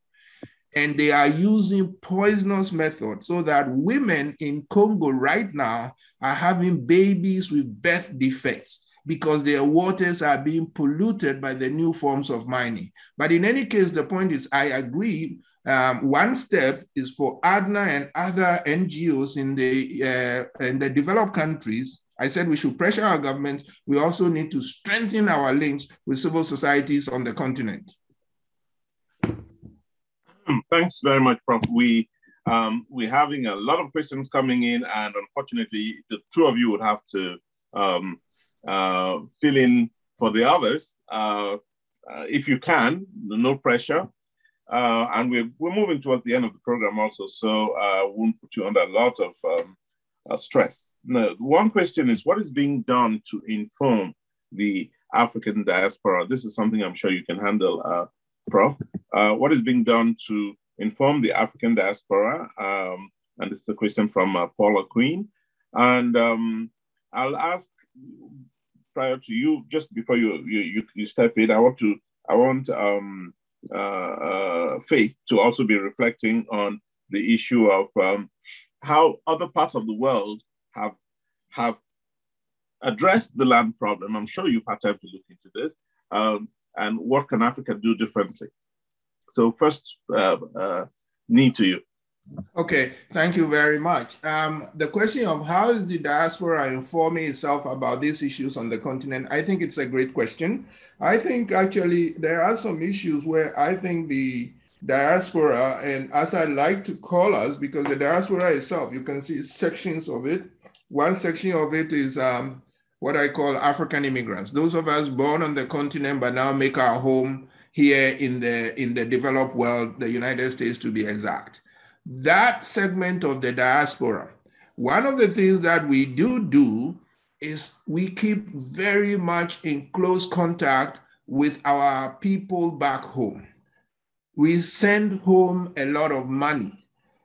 S7: and they are using poisonous methods so that women in Congo right now are having babies with birth defects because their waters are being polluted by the new forms of mining. But in any case, the point is, I agree. Um, one step is for ADNA and other NGOs in the uh, in the developed countries. I said we should pressure our governments. We also need to strengthen our links with civil societies on the continent.
S2: Thanks very much, Prof. We um, we're having a lot of questions coming in, and unfortunately, the two of you would have to um, uh, fill in for the others uh, uh, if you can. No pressure. Uh, and we're, we're moving towards the end of the program also, so I uh, won't put you under a lot of um, uh, stress. Now, one question is what is being done to inform the African diaspora? This is something I'm sure you can handle Prof. Uh, what is being done to inform the African diaspora? Um, and this is a question from Paula Queen. And um, I'll ask prior to you, just before you, you, you step in, I want to, I want um, Faith to also be reflecting on the issue of um, how other parts of the world have, have addressed the land problem. I'm sure you've had time to look into this. Um, and what can Africa do differently? So first, uh, uh, Nii to you.
S7: Okay, thank you very much. Um, the question of how is the diaspora informing itself about these issues on the continent, I think it's a great question. I think actually there are some issues where I think the diaspora, and as I like to call us, because the diaspora itself, you can see sections of it. One section of it is um, what I call African immigrants, those of us born on the continent but now make our home here in the in the developed world, the United States to be exact. That segment of the diaspora, one of the things that we do do is we keep very much in close contact with our people back home. We send home a lot of money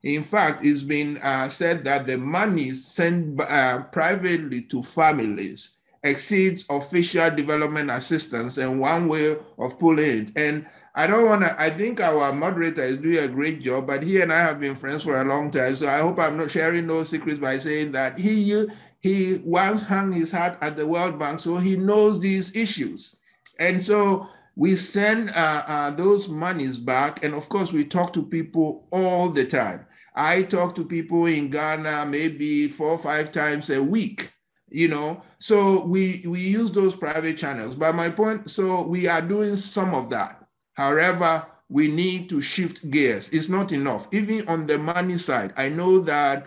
S7: in fact, it's been uh, said that the money sent uh, privately to families exceeds official development assistance and one way of pulling it. And I don't want to, I think our moderator is doing a great job, but he and I have been friends for a long time. So I hope I'm not sharing no secrets by saying that he, he once hung his hat at the World Bank, so he knows these issues. And so we send uh, uh, those monies back. And of course, we talk to people all the time. I talk to people in Ghana maybe four or five times a week, you know. So we we use those private channels. But my point, so we are doing some of that. However, we need to shift gears. It's not enough. Even on the money side, I know that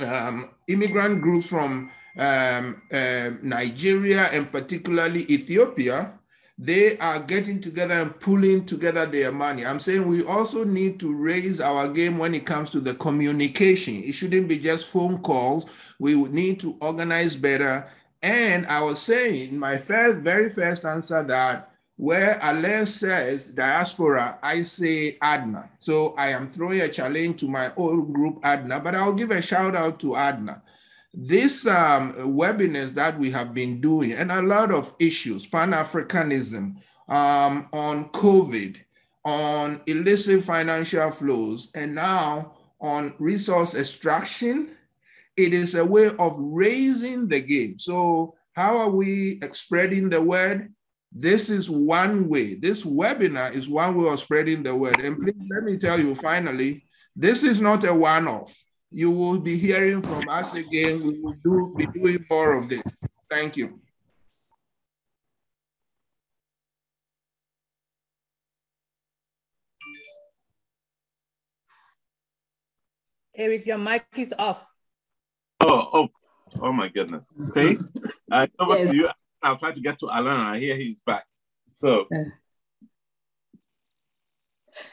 S7: um, immigrant groups from um, uh, Nigeria and particularly Ethiopia they are getting together and pulling together their money. I'm saying we also need to raise our game when it comes to the communication. It shouldn't be just phone calls. We would need to organize better. And I was saying my first, very first answer that where Alain says diaspora, I say ADNA. So I am throwing a challenge to my old group ADNA, but I'll give a shout out to ADNA this um, webinars that we have been doing and a lot of issues, Pan-Africanism, um, on COVID, on illicit financial flows, and now on resource extraction, it is a way of raising the game. So how are we spreading the word? This is one way. This webinar is one way of spreading the word. And please let me tell you finally, this is not a one-off you will be hearing from us again. We will do, be doing more of this. Thank you.
S5: Eric, your mic is off.
S2: Oh, oh, oh my goodness. Okay. Uh, over yes. to you. I'll try to get to Alain. I hear he's back. So.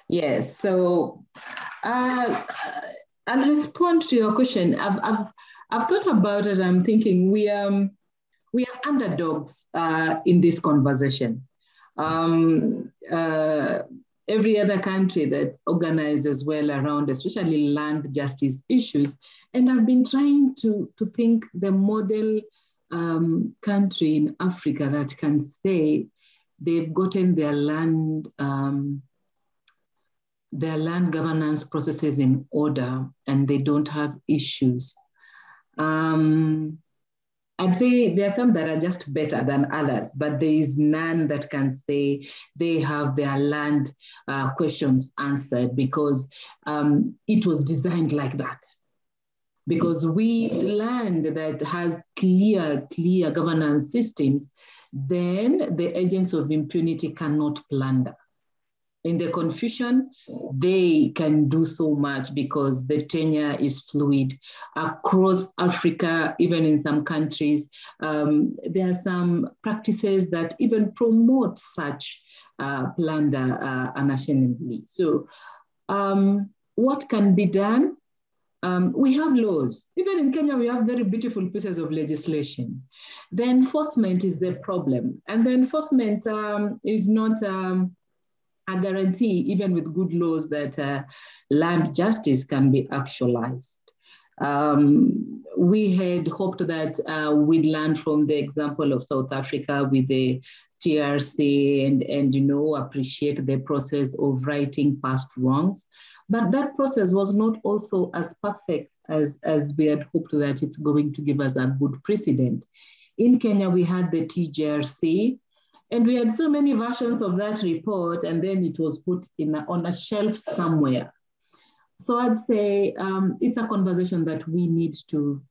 S6: Yes. So, uh, I'll respond to your question. I've, I've, I've thought about it. I'm thinking we um we are underdogs uh, in this conversation. Um, uh, every other country that organizes well around, especially land justice issues, and I've been trying to to think the model um, country in Africa that can say they've gotten their land um, their land governance processes in order and they don't have issues. Um, I'd say there are some that are just better than others, but there is none that can say they have their land uh, questions answered because um, it was designed like that. Because we land that has clear, clear governance systems, then the agents of impunity cannot plunder in the confusion, they can do so much because the tenure is fluid. Across Africa, even in some countries, um, there are some practices that even promote such uh, plunder uh, unashamedly. So, um, what can be done? Um, we have laws. Even in Kenya, we have very beautiful pieces of legislation. The enforcement is the problem. And the enforcement um, is not um, a guarantee, even with good laws, that uh, land justice can be actualized. Um, we had hoped that uh, we'd learn from the example of South Africa with the TRC and, and you know appreciate the process of righting past wrongs. But that process was not also as perfect as, as we had hoped that it's going to give us a good precedent. In Kenya, we had the TJRC, and we had so many versions of that report, and then it was put in a, on a shelf somewhere. So I'd say um, it's a conversation that we need to,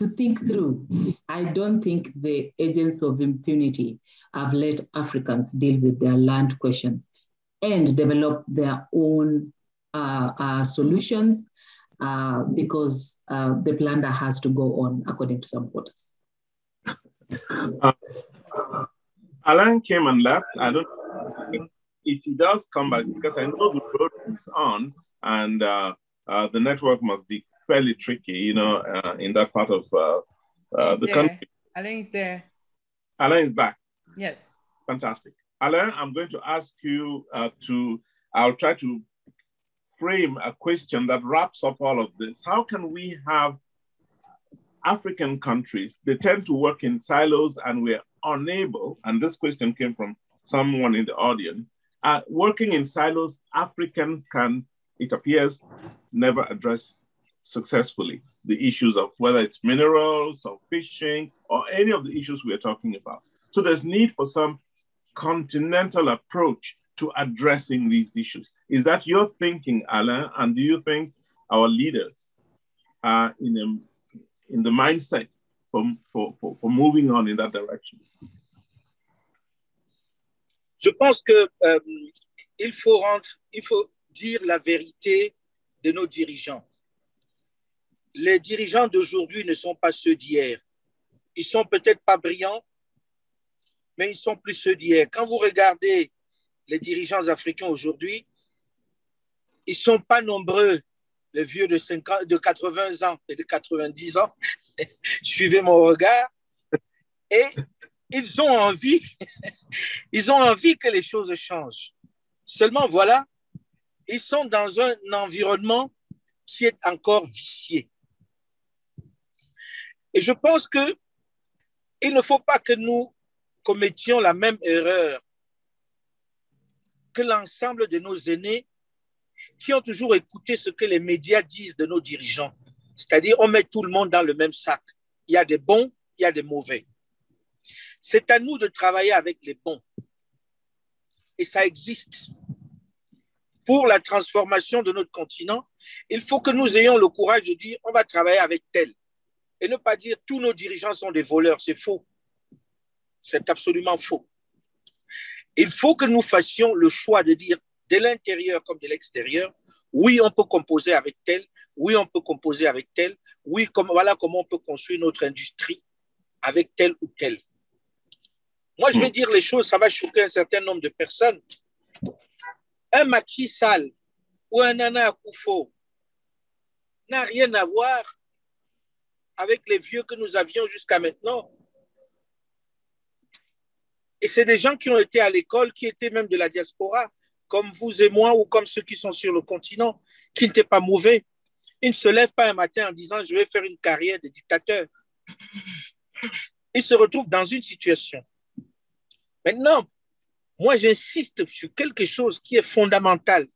S6: to think through. I don't think the agents of impunity have let Africans deal with their land questions and develop their own uh, uh, solutions uh, because uh, the plunder has to go on according to some quarters.
S2: Uh, Alain came and left. I don't if he does come back because I know the road is on and uh, uh, the network must be fairly tricky, you know, uh, in that part of uh, uh, the country.
S5: Alain is there.
S2: Alain is back.
S5: Yes.
S2: Fantastic. Alain, I'm going to ask you uh, to, I'll try to frame a question that wraps up all of this. How can we have African countries, they tend to work in silos and we're unable, and this question came from someone in the audience, uh, working in silos, Africans can, it appears, never address successfully the issues of whether it's minerals or fishing or any of the issues we are talking about. So there's need for some continental approach to addressing these issues. Is that your thinking, Alain? And do you think our leaders are in, a, in the mindset for, for, for, for moving on in that direction?
S4: Je pense que euh, il faut rendre, il faut dire la vérité de nos dirigeants. Les dirigeants d'aujourd'hui ne sont pas ceux d'hier. Ils sont peut-être pas brillants, mais ils sont plus ceux d'hier. Quand vous regardez les dirigeants africains aujourd'hui, ils sont pas nombreux, les vieux de, 50, de 80 ans et de 90 ans. Suivez mon regard. Et ils ont envie, ils ont envie que les choses changent. Seulement, voilà, ils sont dans un environnement qui est encore vicié. Et je pense que il ne faut pas que nous commettions la même erreur que l'ensemble de nos aînés qui ont toujours écouté ce que les médias disent de nos dirigeants. C'est-à-dire, on met tout le monde dans le même sac. Il y a des bons, il y a des mauvais. C'est à nous de travailler avec les bons. Et ça existe. Pour la transformation de notre continent, Il faut que nous ayons le courage de dire on va travailler avec tel et ne pas dire tous nos dirigeants sont des voleurs. C'est faux. C'est absolument faux. Il faut que nous fassions le choix de dire de l'intérieur comme de l'extérieur, oui, on peut composer avec tel, oui, on peut composer avec tel, oui, comme, voilà comment on peut construire notre industrie avec tel ou tel. Moi, je vais dire les choses, ça va choquer un certain nombre de personnes. Un Macky Sall ou un Nana Akufo n'a rien à voir avec les vieux que nous avions jusqu'à maintenant. Et c'est des gens qui ont été à l'école, qui étaient même de la diaspora, comme vous et moi, ou comme ceux qui sont sur le continent, qui n'étaient pas mauvais. Ils ne se lèvent pas un matin en disant je vais faire une carrière de dictateur. Ils se retrouvent dans une situation. Maintenant, moi, j'insiste sur quelque chose qui est fondamental.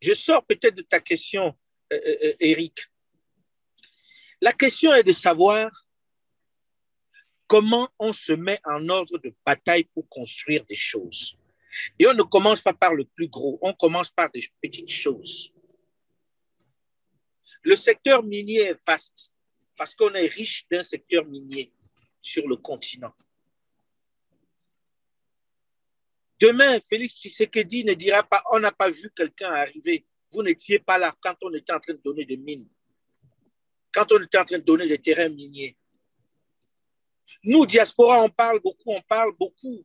S4: Je sors peut-être de ta question, euh, euh, euh, Eric. La question est de savoir comment on se met en ordre de bataille pour construire des choses. Et on ne commence pas par le plus gros, on commence par des petites choses. Le secteur minier est vaste parce qu'on est riche d'un secteur minier sur le continent. Demain, Félix Tshisekedi ne dira pas on n'a pas vu quelqu'un arriver. Vous n'étiez pas là quand on était en train de donner des mines, quand on était en train de donner des terrains miniers. Nous, diaspora, on parle beaucoup, on parle beaucoup.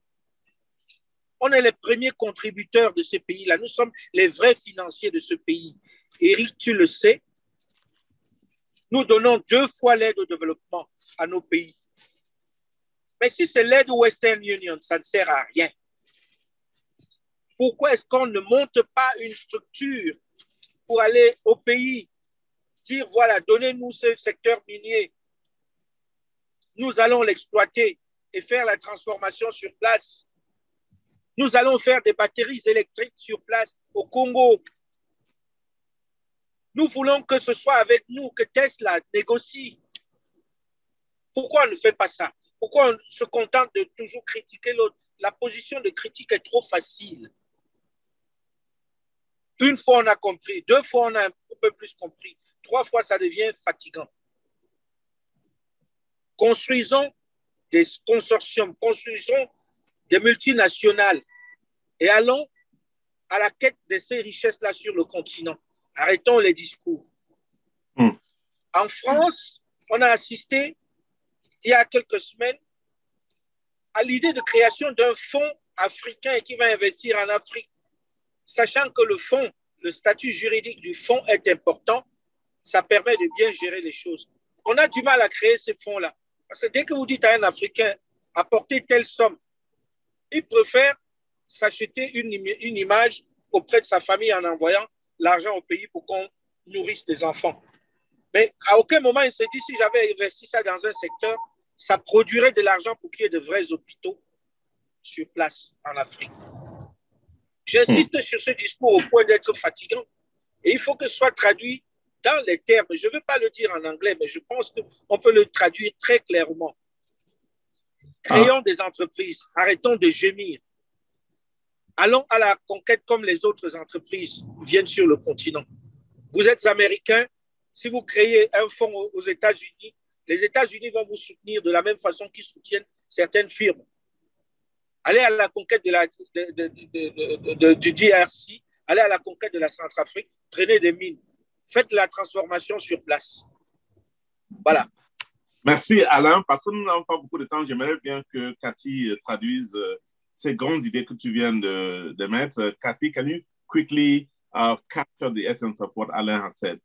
S4: On est les premiers contributeurs de ce pays-là. Nous sommes les vrais financiers de ce pays. Eric, tu le sais, nous donnons deux fois l'aide au développement à nos pays. Mais si c'est l'aide au Western Union, ça ne sert à rien. Pourquoi est-ce qu'on ne monte pas une structure pour aller au pays, dire voilà, donnez-nous ce secteur minier, nous allons l'exploiter et faire la transformation sur place. Nous allons faire des batteries électriques sur place au Congo. Nous voulons que ce soit avec nous que Tesla négocie. Pourquoi on ne fait pas ça? Pourquoi on se contente de toujours critiquer l'autre? La position de critique est trop facile. Une fois on a compris, deux fois on a un peu plus compris, trois fois ça devient fatigant. Construisons des consortiums, construisons des multinationales et allons à la quête de ces richesses-là sur le continent. Arrêtons les discours. Hmm. En France, on a assisté il y a quelques semaines à l'idée de création d'un fonds africain qui va investir en Afrique, sachant que le fonds, le statut juridique du fonds est important, ça permet de bien gérer les choses. On a du mal à créer ces fonds-là. Parce que dès que vous dites à un Africain, apporter telle somme, il préfère s'acheter une, image auprès de sa famille en envoyant l'argent au pays pour qu'on nourrisse des enfants. Mais à aucun moment il s'est dit si j'avais investi ça dans un secteur, ça produirait de l'argent pour qu'il y ait de vrais hôpitaux sur place en Afrique. J'insiste sur ce discours au point d'être fatigant. Et il faut que ce soit traduit dans les termes, je ne veux pas le dire en anglais, mais je pense qu'on peut le traduire très clairement. Créons ah. des entreprises, arrêtons de gémir. Allons à la conquête comme les autres entreprises viennent sur le continent. Vous êtes américain, si vous créez un fonds aux États-Unis, les États-Unis vont vous soutenir de la même façon qu'ils soutiennent certaines firmes. Allez à la conquête de la, du DRC, allez à la conquête de la Centrafrique, prenez des mines faites la transformation sur place. Voilà.
S2: Merci Alain. Parce que nous n'avons pas beaucoup de temps, j'aimerais bien que Cathy euh, traduise euh, ces grandes idées que tu viens de, de mettre. Cathy, can you quickly uh, capture the essence of what Alain has said?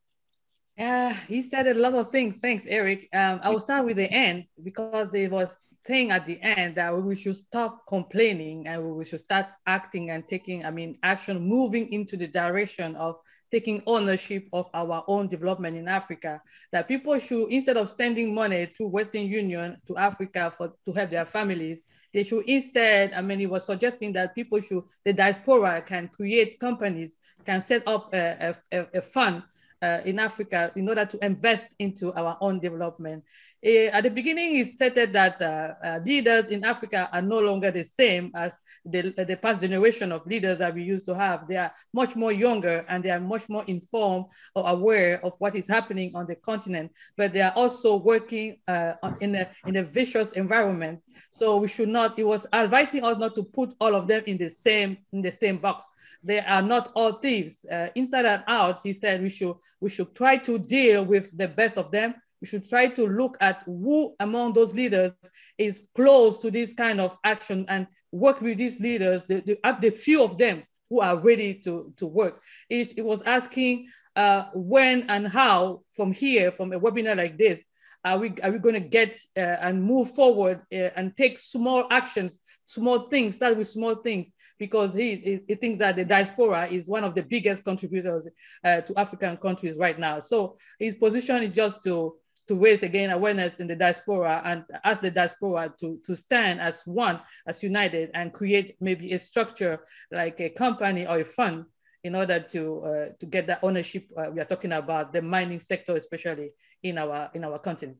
S5: Yeah, he said a lot of things. Thanks, Eric. Um, I will start with the end because it was saying at the end that we should stop complaining and we should start acting and taking, I mean, action, moving into the direction of taking ownership of our own development in Africa. That people should, instead of sending money to Western Union to Africa for to help their families, they should instead, I mean, he was suggesting that people should, the diaspora can create companies, can set up a, a, a fund uh, in Africa in order to invest into our own development. Uh, at the beginning, he stated that uh, uh, leaders in Africa are no longer the same as the, the past generation of leaders that we used to have. They are much more younger and they are much more informed or aware of what is happening on the continent, but they are also working uh, in, a, in a vicious environment. So we should not, he was advising us not to put all of them in the same, in the same box. They are not all thieves. Uh, inside and out, he said we should, we should try to deal with the best of them we should try to look at who among those leaders is close to this kind of action and work with these leaders, the, the, the few of them who are ready to, to work. It, it was asking uh, when and how from here, from a webinar like this, are we, are we going to get uh, and move forward uh, and take small actions, small things, start with small things, because he, he, he, thinks that the diaspora is one of the biggest contributors uh, to African countries right now. So his position is just to to raise again awareness in the diaspora and ask the diaspora to, to stand as one, as united, and create maybe a structure like a company or a fund in order to uh, to get that ownership uh, we are talking about the mining sector especially in our in our continent.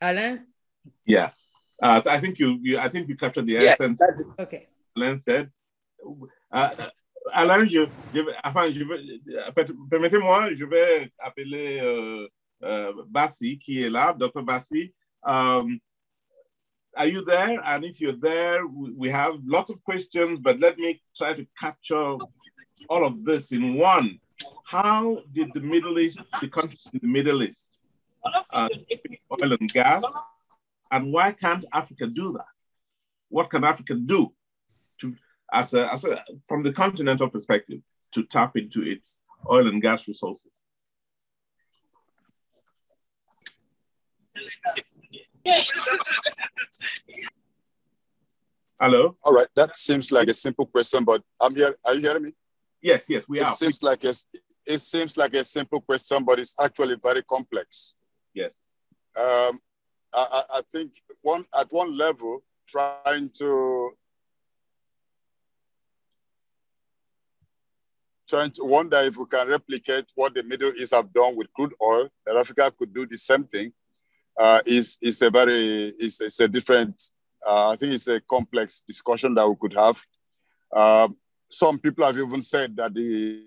S5: Alain.
S2: yeah. Uh, i think you, you i think you captured the yeah, essence.
S5: okay.
S2: Alain said. Uh, alain je, je, enfin, je permettez-moi je vais appeler euh, uh, Bassey, qui est là, Dr. Bassey. Um, are you there? And if you're there, we have lots of questions, but let me try to capture all of this in one. How did the Middle East, the countries in the Middle East, uh, oil and gas, and why can't Africa do that? What can Africa do to, as a, as a, from the continental perspective, to tap into its oil and gas resources? Hello.
S3: All right, that seems like a simple question, but I'm here. Are you hearing me?
S2: Yes, yes, we
S3: it
S2: are.
S3: Seems like a, it seems like a simple question, but it's actually very complex.
S2: Yes.
S3: Um, I, I think one at one level, trying to trying to wonder if we can replicate what the Middle East have done with crude oil, that Africa could do the same thing uh, is is a very is, is a different. Uh, I think it's a complex discussion that we could have. Uh, some people have even said that the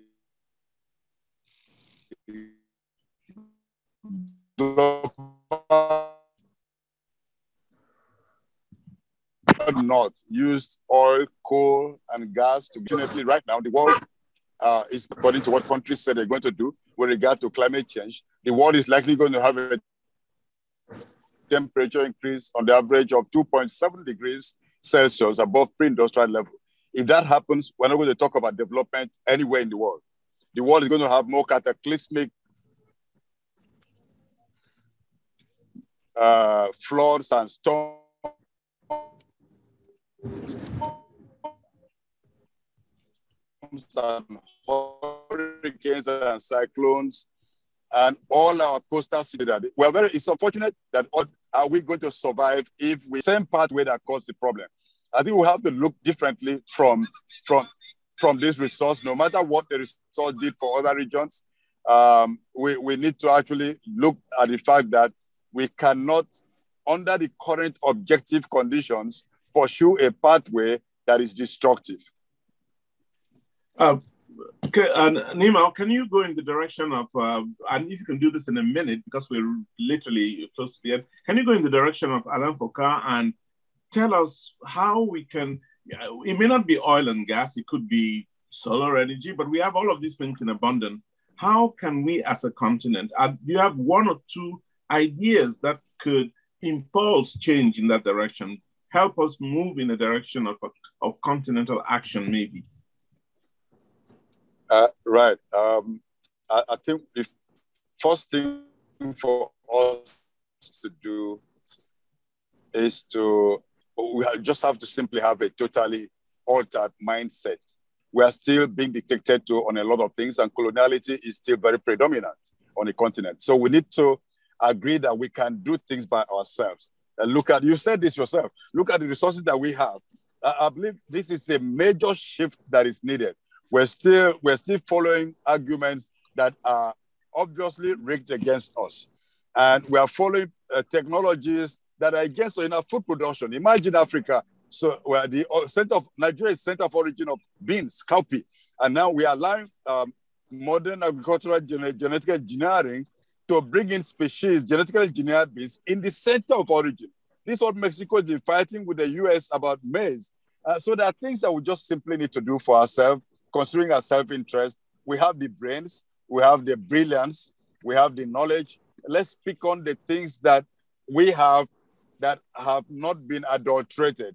S3: not used oil, coal, and gas to definitely right now the world uh, is according to what countries said they're going to do with regard to climate change. The world is likely going to have a temperature increase on the average of 2.7 degrees Celsius above pre-industrial level. If that happens, we're not going to talk about development anywhere in the world. The world is going to have more cataclysmic uh, floods and storms and hurricanes and cyclones and all our coastal cities. We're very, it's unfortunate that all, are we going to survive if we same pathway that caused the problem? I think we have to look differently from from from this resource, no matter what the resource did for other regions. Um, we, we need to actually look at the fact that we cannot, under the current objective conditions, pursue a pathway that is destructive.
S2: Uh, Okay, and Nnimmo, can you go in the direction of, uh, and if you can do this in a minute, because we're literally close to the end, can you go in the direction of Alain Foka and tell us how we can, it may not be oil and gas, it could be solar energy, but we have all of these things in abundance. How can we as a continent, do you have one or two ideas that could impulse change in that direction, help us move in the direction of, of continental action maybe?
S3: Uh, right. Um, I, I, think the first thing for us to do is to, we just have to simply have a totally altered mindset. We are still being dictated to on a lot of things, and coloniality is still very predominant on the continent. So we need to agree that we can do things by ourselves. And look at, you said this yourself, look at the resources that we have. I, I believe this is a major shift that is needed we're still we're still following arguments that are obviously rigged against us. And we are following uh, technologies that are against us in our food production. Imagine Africa. So where the uh, center of Nigeria is center of origin of beans, cowpea. And now we are allowing um, modern agricultural gen- genetic engineering to bring in species, genetically engineered beans in the center of origin. This is what Mexico has been fighting with the US about maize. Uh, so there are things that we just simply need to do for ourselves, considering our self-interest. We have the brains, we have the brilliance, we have the knowledge. Let's pick on the things that we have that have not been adulterated.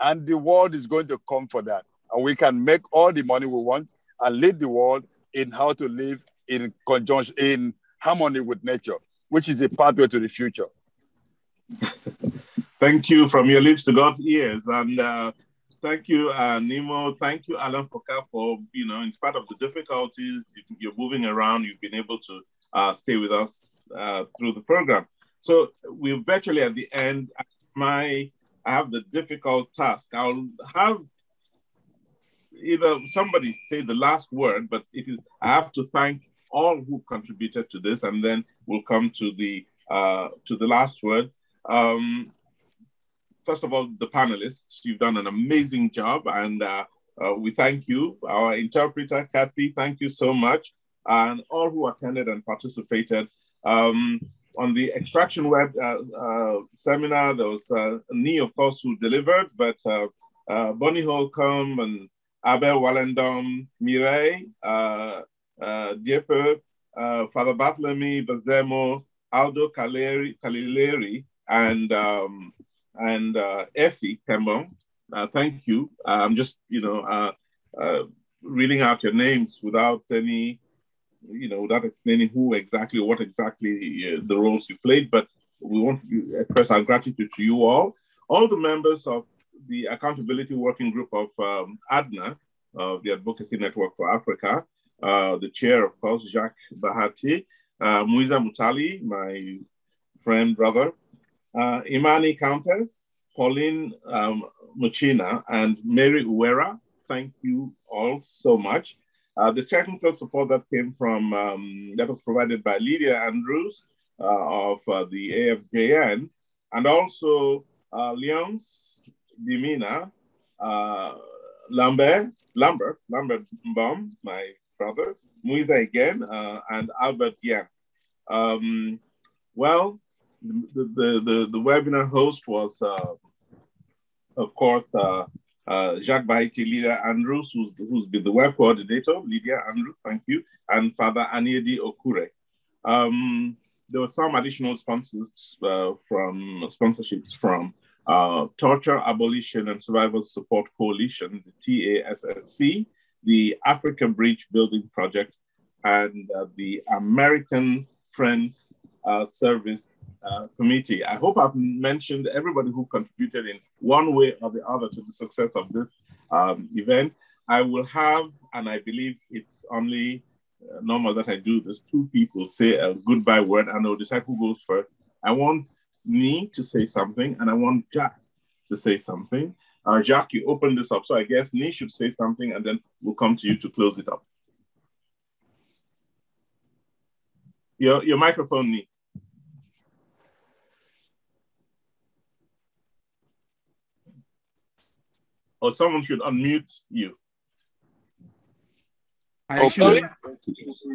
S3: And the world is going to come for that. And we can make all the money we want and lead the world in how to live in conjunction, in harmony with nature, which is a pathway to the future.
S2: thank you from your lips to God's ears. And uh, thank you, uh, Nnimmo. Thank you, Alain Foka, for, you know, in spite of the difficulties, you're moving around, you've been able to uh, stay with us uh, through the program. So we're virtually at the end. My, I have the difficult task. I'll have either somebody say the last word, but it is I have to thank all who contributed to this, and then we'll come to the uh, to the last word. Um, first of all, the panelists, you've done an amazing job, and uh, uh, we thank you. Our interpreter, Kathy, thank you so much, and all who attended and participated. Um, on the extraction web uh, uh, seminar, there was uh, Nii, of course, who delivered, but uh, uh, Bonnie Holcomb and Abel Wallendom, Mireille, uh, uh, Dieppe, Father Bartholomew Bazemo, Aldo Caleri, and um, and uh, Effie Kembo. Uh, thank you. I'm just, you know, uh, uh, reading out your names without any, you know, without explaining who exactly, what exactly uh, the roles you played. But we want to express our gratitude to you all. All the members of the Accountability Working Group of um, ADNA, of the Advocacy Network for Africa, uh, the chair, of course, Jacques Bahati, uh, Muiza Mutali, my friend, brother, uh, Imani Countess, Pauline um, Muchina, and Mary Uwera. Thank you all so much. Uh, the technical support that came from, um, that was provided by Lydia Andrews uh, of uh, the AFJN, and also uh, Leons Dimina, uh, Lambert, Lambert, Lambert Baum, my brother, Muiza again, uh, and Albert Yang. Um, well, the, the, the, webinar host was, uh, of course, uh, uh, Jacques Bahati, Lydia Andrews, who's, who's been the web coordinator, Lydia Andrews, thank you, and Father Aniedi Okure. Um, there were some additional sponsors uh, from sponsorships from uh, Torture, Abolition, and Survivors Support Coalition, the TASSC, the African Bridge Building Project, and uh, the American Friends uh, Service uh, Committee. I hope I've mentioned everybody who contributed in one way or the other to the success of this um, event. I will have, and I believe it's only uh, normal that I do this, two people say a goodbye word and I'll decide who goes first. I want me to say something and I want Jack to say something. Uh, Jacques, you opened this up, so I guess Nii should say something and then we'll come to you to close it up. Your, your microphone, Nii. Or someone should unmute you.
S7: I okay.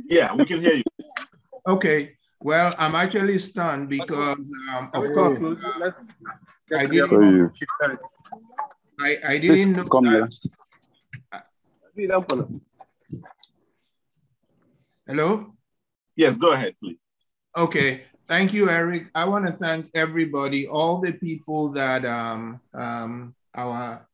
S2: Yeah, we can hear you.
S7: Okay. Well, I'm actually stunned because, um, of course, uh, I didn't, I, I didn't know come that. Here. Hello?
S2: Yes, go ahead, please.
S7: Okay. Thank you, Eric. I want to thank everybody, all the people that um, um, our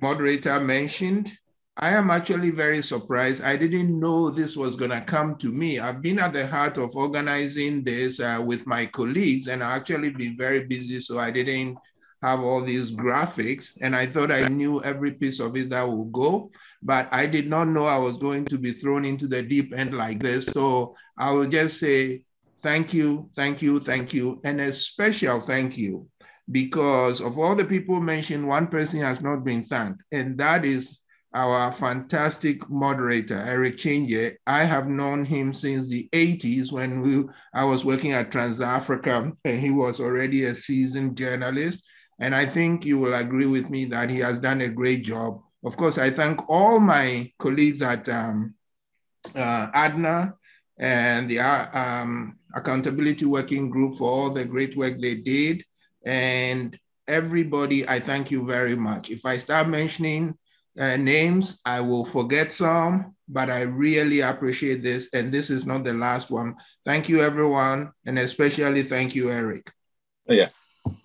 S7: moderator mentioned. I am actually very surprised. I didn't know this was going to come to me. I've been at the heart of organizing this uh, with my colleagues, and I actually been very busy, so I didn't have all these graphics and I thought I knew every piece of it that would go, but I did not know I was going to be thrown into the deep end like this. So I will just say thank you, thank you, thank you, and a special thank you because of all the people mentioned, one person has not been thanked, and that is our fantastic moderator, Eric Chinje. I have known him since the 80s when we, I was working at Trans-Africa and he was already a seasoned journalist. And I think you will agree with me that he has done a great job. Of course, I thank all my colleagues at um, uh, ADNA and the uh, um, Accountability Working Group for all the great work they did. And everybody, I thank you very much. If I start mentioning uh, names. I will forget some, but I really appreciate this. And this is not the last one. Thank you, everyone. And especially thank you, Eric.
S2: Yeah.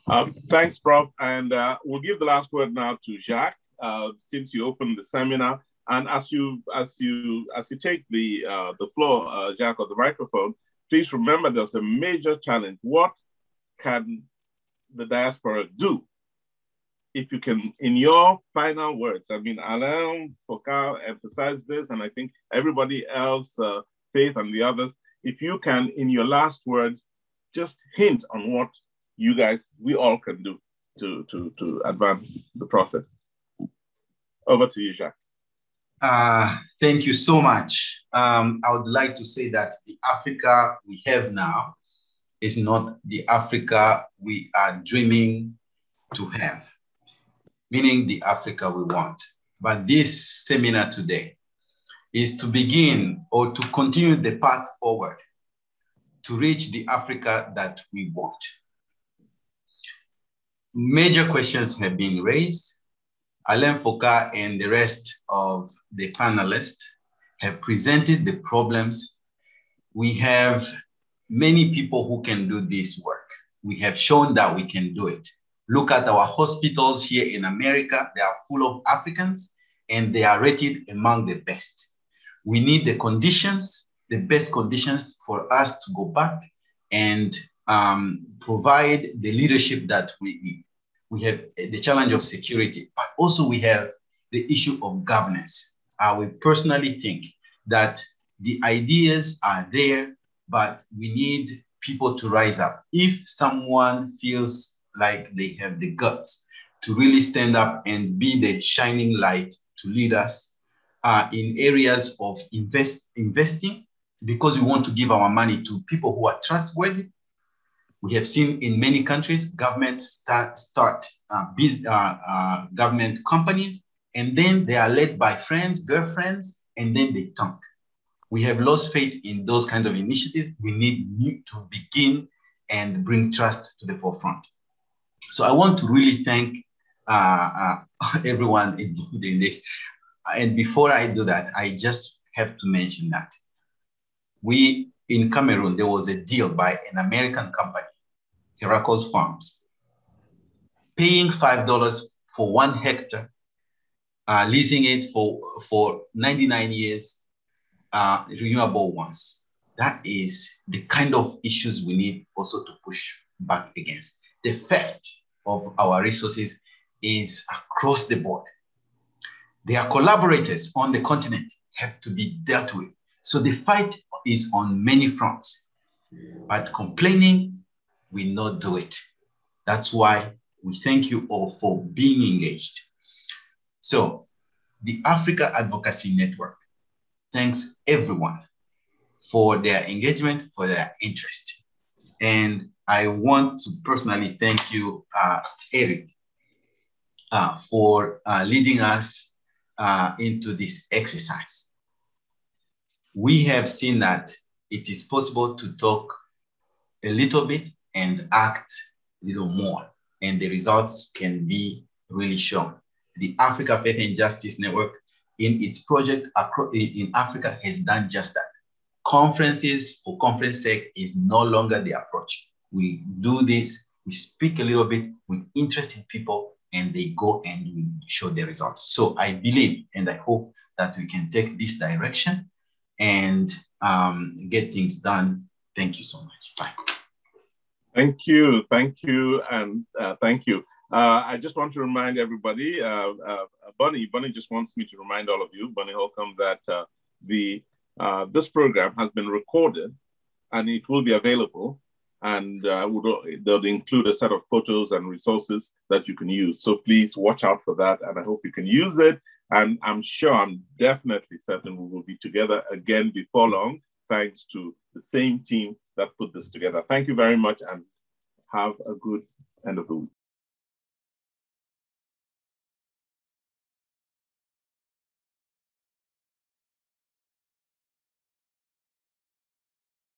S2: Um, thanks, Prof. And uh, we'll give the last word now to Jacques, uh, since you opened the seminar. And as you as you as you take the uh, the floor, uh, Jacques, or the microphone, please remember there's a major challenge. What can the diaspora do if you can, in your final words, I mean, Alain Foka emphasized this, and I think everybody else, uh, Faith and the others, if you can, in your last words, just hint on what you guys, we all can do to, to, to advance the process. Over to you, Jacques.
S1: Uh, thank you so much. Um, I would like to say that the Africa we have now is not the Africa we are dreaming to have meaning the Africa we want. But this seminar today is to begin or to continue the path forward to reach the Africa that we want. Major questions have been raised. Alain Foka and the rest of the panelists have presented the problems. We have many people who can do this work. We have shown that we can do it. Look at our hospitals here in America. They are full of Africans and they are rated among the best. We need the conditions, the best conditions for us to go back and um, provide the leadership that we need. We have the challenge of security, but also we have the issue of governance. I would personally think that the ideas are there, but we need people to rise up. If someone feels like they have the guts to really stand up and be the shining light to lead us uh, in areas of invest, investing because we want to give our money to people who are trustworthy. We have seen in many countries, governments start, start uh, biz, uh, uh, government companies, and then they are led by friends, girlfriends, and then they tank. We have lost faith in those kinds of initiatives. We need new, to begin and bring trust to the forefront. So I want to really thank uh, uh, everyone involved in this. And before I do that, I just have to mention that we in Cameroon, there was a deal by an American company, Herakles Farms, paying $5 for one hectare, uh, leasing it for, for 99 years, uh, renewable ones. That is the kind of issues we need also to push back against. The theft of our resources is across the board. Their collaborators on the continent have to be dealt with. So the fight is on many fronts. But complaining will not do it. That's why we thank you all for being engaged. So the Africa Advocacy Network thanks everyone for their engagement, for their interest. And I want to personally thank you, uh, Eric, uh, for uh, leading us uh, into this exercise. We have seen that it is possible to talk a little bit and act a little more, and the results can be really shown. The Africa Faith and Justice Network, in its project in Africa, has done just that. Conferences for conference sake is no longer the approach we do this, we speak a little bit with interested people, and they go and we show the results. So I believe and I hope that we can take this direction and um, get things done. Thank you so much. Bye.
S2: Thank you, thank you, and uh, thank you. Uh, I just want to remind everybody, uh, uh Bunny, Bunny just wants me to remind all of you, Bunny Holcomb, that uh, the uh, this program has been recorded and it will be available and uh, they'll include a set of photos and resources that you can use. So please watch out for that, and I hope you can use it And I'm sure, I'm definitely certain we will be together again before long, thanks to the same team that put this together. Thank you very much and have a good end of the week.